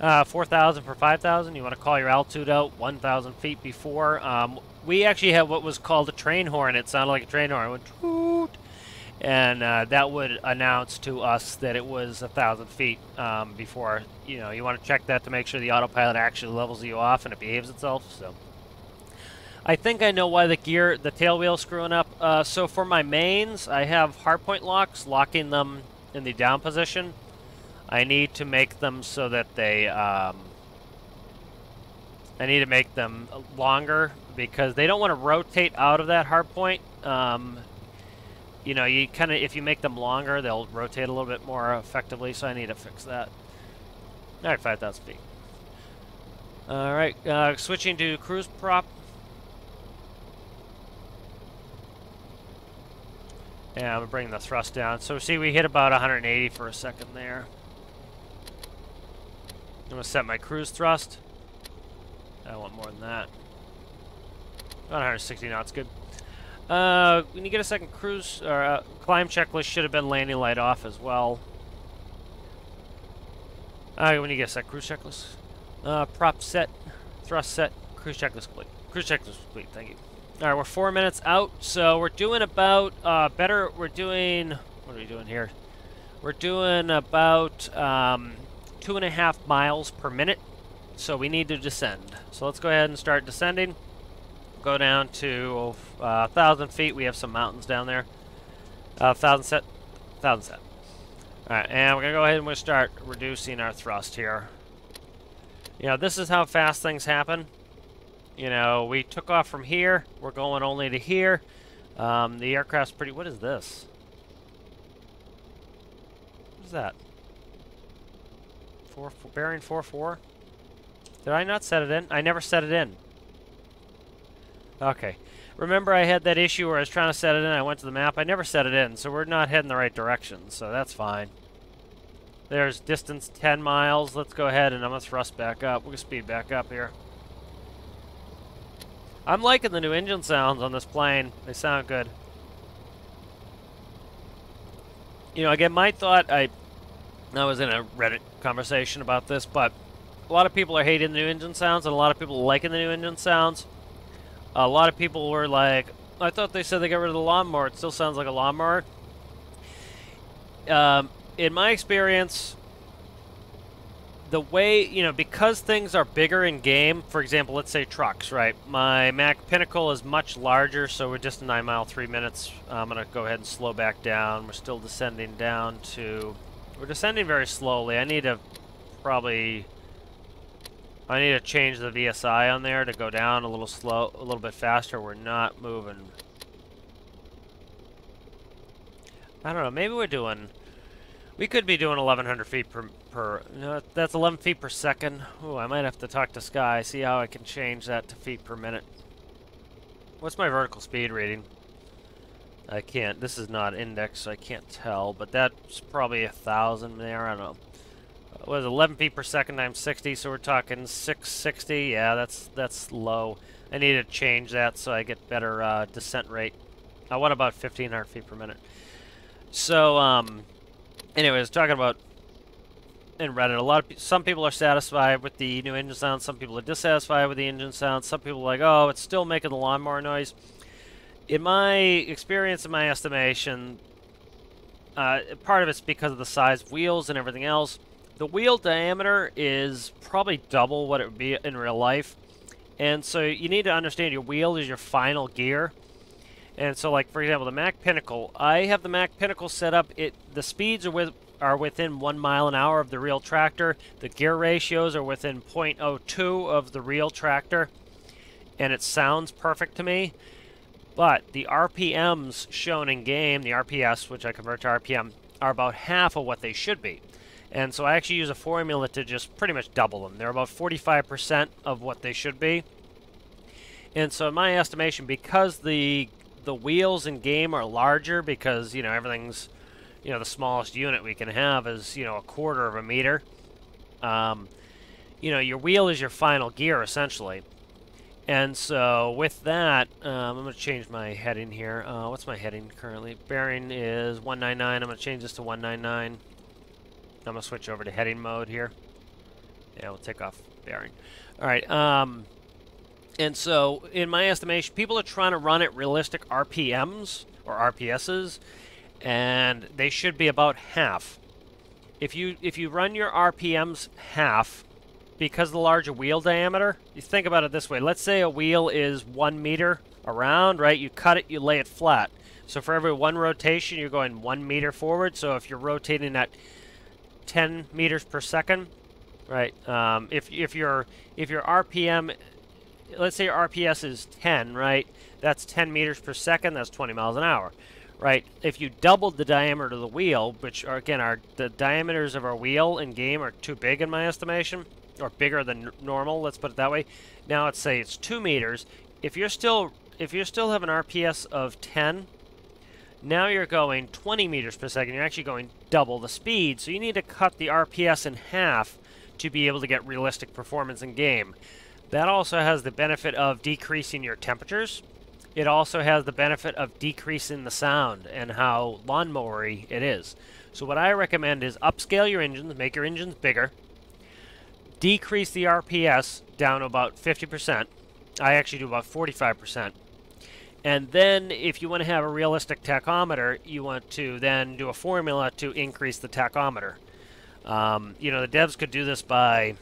Uh, 4,000 for 5,000. You want to call your altitude out 1,000 feet before. Um, we actually have what was called a train horn. It sounded like a train horn. It went toot, and uh, that would announce to us that it was a thousand feet um, before. You know, you want to check that to make sure the autopilot actually levels you off and it behaves itself. So, I think I know why the gear, the tail wheel screwing up. Uh, so for my mains, I have hardpoint locks, locking them in the down position. I need to make them so that they, um, I need to make them longer because they don't want to rotate out of that hard point. Um, you know, you kind of, if you make them longer, they'll rotate a little bit more effectively, so I need to fix that. All right, 5,000 feet. All right, uh, switching to cruise prop. Yeah, I'm bringing the thrust down. So see, we hit about 180 for a second there. I'm to set my cruise thrust. I want more than that. 160 knots, good. Uh, when you get a second cruise, or uh, climb checklist should have been landing light off as well. Uh, when you get a second cruise checklist. Uh, prop set, thrust set, cruise checklist complete. Cruise checklist complete, thank you. Alright, we're four minutes out, so we're doing about, uh, better, we're doing, what are we doing here? We're doing about, um, two and a half miles per minute. So we need to descend. So let's go ahead and start descending. Go down to uh, 1,000 feet. We have some mountains down there. Uh, 1,000 set. 1,000 set. Alright, and we're to go ahead and we're start reducing our thrust here. You know, this is how fast things happen. You know, we took off from here. We're going only to here. Um, the aircraft's pretty... What is this? What is that? Four, four, bearing 4-4? Did I not set it in? I never set it in. Okay. Remember I had that issue where I was trying to set it in, I went to the map, I never set it in, so we're not heading the right direction, so that's fine. There's distance 10 miles. Let's go ahead and I'm going to thrust back up. We're going to speed back up here. I'm liking the new engine sounds on this plane. They sound good. You know, again, my thought, I I was in a Reddit conversation about this, but a lot of people are hating the new engine sounds, and a lot of people liking the new engine sounds. A lot of people were like, I thought they said they got rid of the lawnmower. It still sounds like a lawnmower. Um, in my experience, the way, you know, because things are bigger in game, for example, let's say trucks, right? My Mack Pinnacle is much larger, so we're just a 9 mile, 3 minutes. I'm going to go ahead and slow back down. We're still descending down to we're descending very slowly. I need to probably... I need to change the VSI on there to go down a little slow, a little bit faster. We're not moving. I don't know. Maybe we're doing... We could be doing 1,100 feet per... per no, that's 11 feet per second. Ooh, I might have to talk to Sky, see how I can change that to feet per minute. What's my vertical speed rating? I can't, this is not indexed, so I can't tell, but that's probably a thousand there, I don't know. It was 11 feet per second times 60, so we're talking 660. Yeah, that's that's low. I need to change that so I get better uh, descent rate. I want about 1,500 feet per minute. So, um, anyways, talking about in Reddit, a lot of some people are satisfied with the new engine sound. Some people are dissatisfied with the engine sound. Some people are like, oh, it's still making the lawnmower noise. In my experience, in my estimation, uh, part of it's because of the size of wheels and everything else. The wheel diameter is probably double what it would be in real life. And so you need to understand your wheel is your final gear. And so like for example the Mack Pinnacle, I have the Mack Pinnacle set up it the speeds are with are within 1 mile an hour of the real tractor. The gear ratios are within 0.02 of the real tractor. And it sounds perfect to me. But the RPMs shown in game, the RPS, which I convert to RPM, are about half of what they should be. And so I actually use a formula to just pretty much double them. They're about 45% of what they should be. And so in my estimation, because the the wheels in game are larger, because, you know, everything's, you know, the smallest unit we can have is, you know, a quarter of a meter. Um, you know, your wheel is your final gear, essentially. And so with that, um, I'm going to change my heading here. Uh, what's my heading currently? Bearing is 199. I'm going to change this to 199. I'm going to switch over to heading mode here. Yeah, we'll take off bearing. All right. Um, and so, in my estimation, people are trying to run at realistic RPMs or RPSs, and they should be about half. If you if you run your RPMs half, because the larger wheel diameter, you think about it this way. Let's say a wheel is one meter around, right? You cut it, you lay it flat. So for every one rotation, you're going one meter forward. So if you're rotating at 10 meters per second, right? Um, if if your if your RPM, let's say your RPS is 10, right? That's 10 meters per second. That's 20 miles an hour, right? If you doubled the diameter of the wheel, which are, again are the diameters of our wheel in game are too big in my estimation, or bigger than normal. Let's put it that way. Now let's say it's two meters. If you're still if you still have an RPS of 10, now you're going 20 meters per second. You're actually going double the speed. So you need to cut the RPS in half to be able to get realistic performance in game. That also has the benefit of decreasing your temperatures. It also has the benefit of decreasing the sound and how lawnmowery it is. So what I recommend is upscale your engines, make your engines bigger, decrease the RPS down about 50%. I actually do about 45%. And then if you want to have a realistic tachometer, you want to then do a formula to increase the tachometer. Um, you know, the devs could do this by,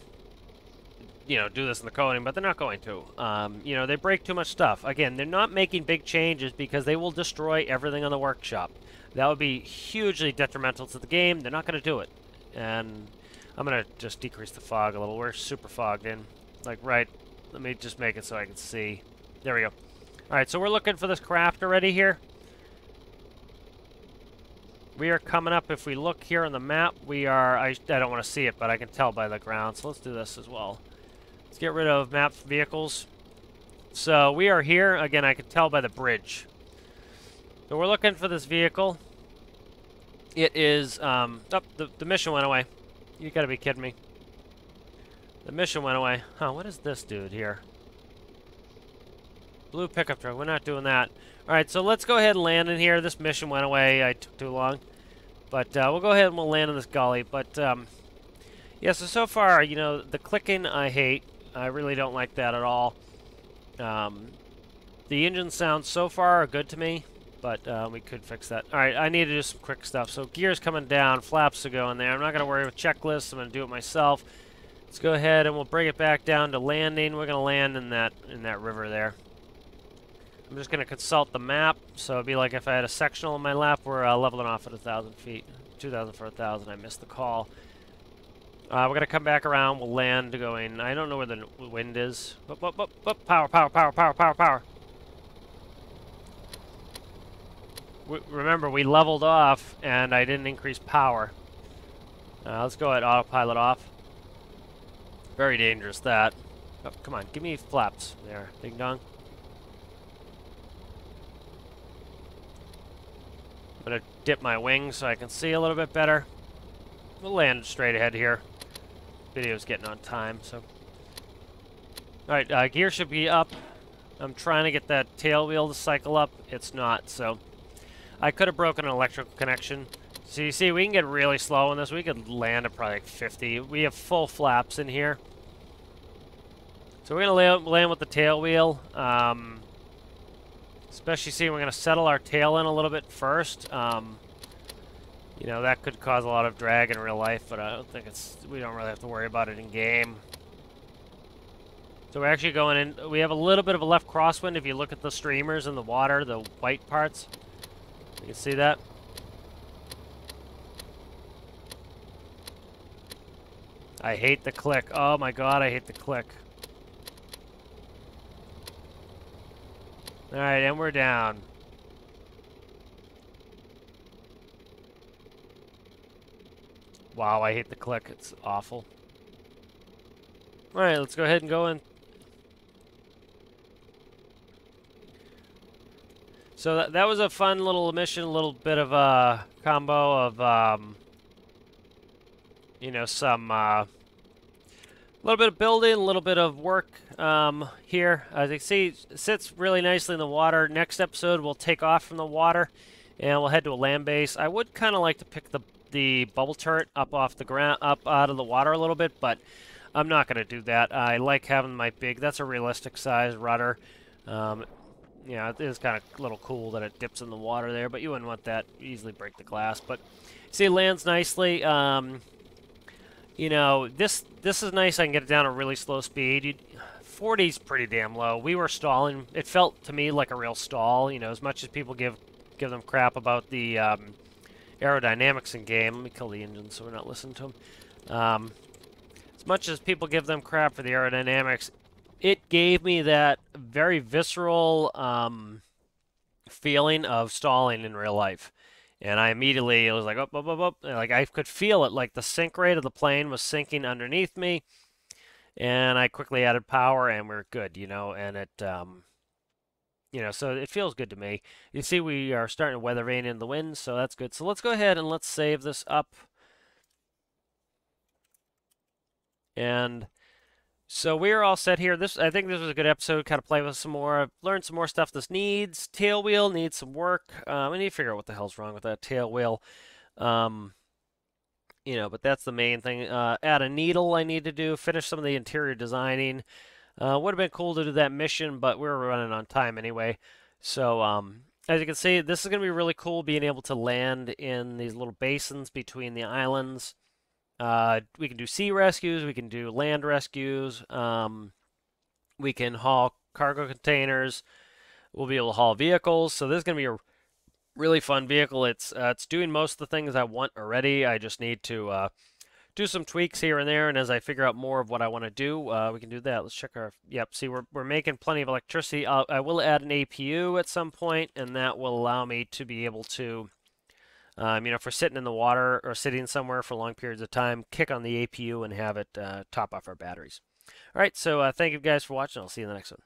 you know, do this in the coding, but they're not going to. Um, you know, they break too much stuff. Again, they're not making big changes because they will destroy everything on the workshop. That would be hugely detrimental to the game. They're not going to do it. And I'm going to just decrease the fog a little. We're super fogged in. Like, right, let me just make it so I can see. There we go. Alright, so we're looking for this craft already here. We are coming up, if we look here on the map, we are, I, I don't want to see it, but I can tell by the ground, so let's do this as well. Let's get rid of map vehicles. So we are here, again, I can tell by the bridge. So we're looking for this vehicle. It is, um, oh, the, the mission went away. You gotta be kidding me. The mission went away. Huh, what is this dude here? Blue pickup truck. We're not doing that. Alright, so let's go ahead and land in here. This mission went away. I took too long. But uh, we'll go ahead and we'll land in this gully. But, um, yeah, so, so far, you know, the clicking I hate. I really don't like that at all. Um, the engine sounds so far are good to me, but uh, we could fix that. Alright, I need to do some quick stuff. So gears coming down, flaps to go in there. I'm not going to worry with checklists. I'm going to do it myself. Let's go ahead and we'll bring it back down to landing. We're going to land in that in that river there. I'm just going to consult the map. So it'd be like if I had a sectional in my lap, we're uh, leveling off at a 1,000 feet. 2,000 for 1,000. I missed the call. Uh, we're going to come back around. We'll land going... I don't know where the wind is. Boop, boop, boop, boop. Power, power, power, power, power, power. We, remember, we leveled off, and I didn't increase power. Uh, let's go ahead autopilot off. Very dangerous, that. Oh, come on, give me flaps. There, ding dong. I'm to dip my wings so I can see a little bit better. We'll land straight ahead here. Video's getting on time, so... Alright, uh, gear should be up. I'm trying to get that tail wheel to cycle up. It's not, so... I could have broken an electrical connection. So you see, we can get really slow on this. We could land at probably like 50. We have full flaps in here. So we're going to land with the tail wheel. Um, especially seeing we're going to settle our tail in a little bit first. Um, you know, that could cause a lot of drag in real life, but I don't think it's, we don't really have to worry about it in game. So we're actually going in, we have a little bit of a left crosswind if you look at the streamers in the water, the white parts. You can see that. I hate the click. Oh my god, I hate the click. Alright, and we're down. Wow, I hate the click. It's awful. Alright, let's go ahead and go in. So that, that was a fun little mission, a little bit of a combo of, um, you know, some, uh, a little bit of building, a little bit of work um, here. As you can see, sits really nicely in the water. Next episode, we'll take off from the water, and we'll head to a land base. I would kind of like to pick the the bubble turret up off the ground, up out of the water a little bit, but I'm not going to do that. I like having my big. That's a realistic size rudder. Um, yeah, it is kind of a little cool that it dips in the water there, but you wouldn't want that. easily break the glass. But see, it lands nicely. Um, you know, this this is nice. I can get it down at really slow speed. You, 40 is pretty damn low. We were stalling. It felt to me like a real stall. You know, as much as people give give them crap about the um, aerodynamics in game. Let me kill the engine so we're not listening to them. Um, as much as people give them crap for the aerodynamics, it gave me that very visceral um, feeling of stalling in real life. And I immediately, it was like, up, up, up, up. Like I could feel it, like the sink rate of the plane was sinking underneath me. And I quickly added power and we're good, you know, and it, um, you know, so it feels good to me. You see we are starting to weather vane in the wind, so that's good. So let's go ahead and let's save this up. And so we're all set here. This I think this was a good episode. Kind of play with some more. I've learned some more stuff. This needs tail wheel needs some work. Um, I need to figure out what the hell's wrong with that tail wheel. Um, you know, but that's the main thing. Uh, add a needle I need to do. Finish some of the interior designing. Uh, would have been cool to do that mission, but we are running on time anyway. So um, as you can see, this is going to be really cool being able to land in these little basins between the islands. Uh, we can do sea rescues, we can do land rescues, um, we can haul cargo containers, we'll be able to haul vehicles. So this is going to be a really fun vehicle. It's uh, it's doing most of the things I want already. I just need to uh, do some tweaks here and there, and as I figure out more of what I want to do, uh, we can do that. Let's check our, yep, see, we're, we're making plenty of electricity. I'll, I will add an APU at some point, and that will allow me to be able to um, you know, if we're sitting in the water or sitting somewhere for long periods of time, kick on the APU and have it uh, top off our batteries. All right, so uh, thank you guys for watching. I'll see you in the next one.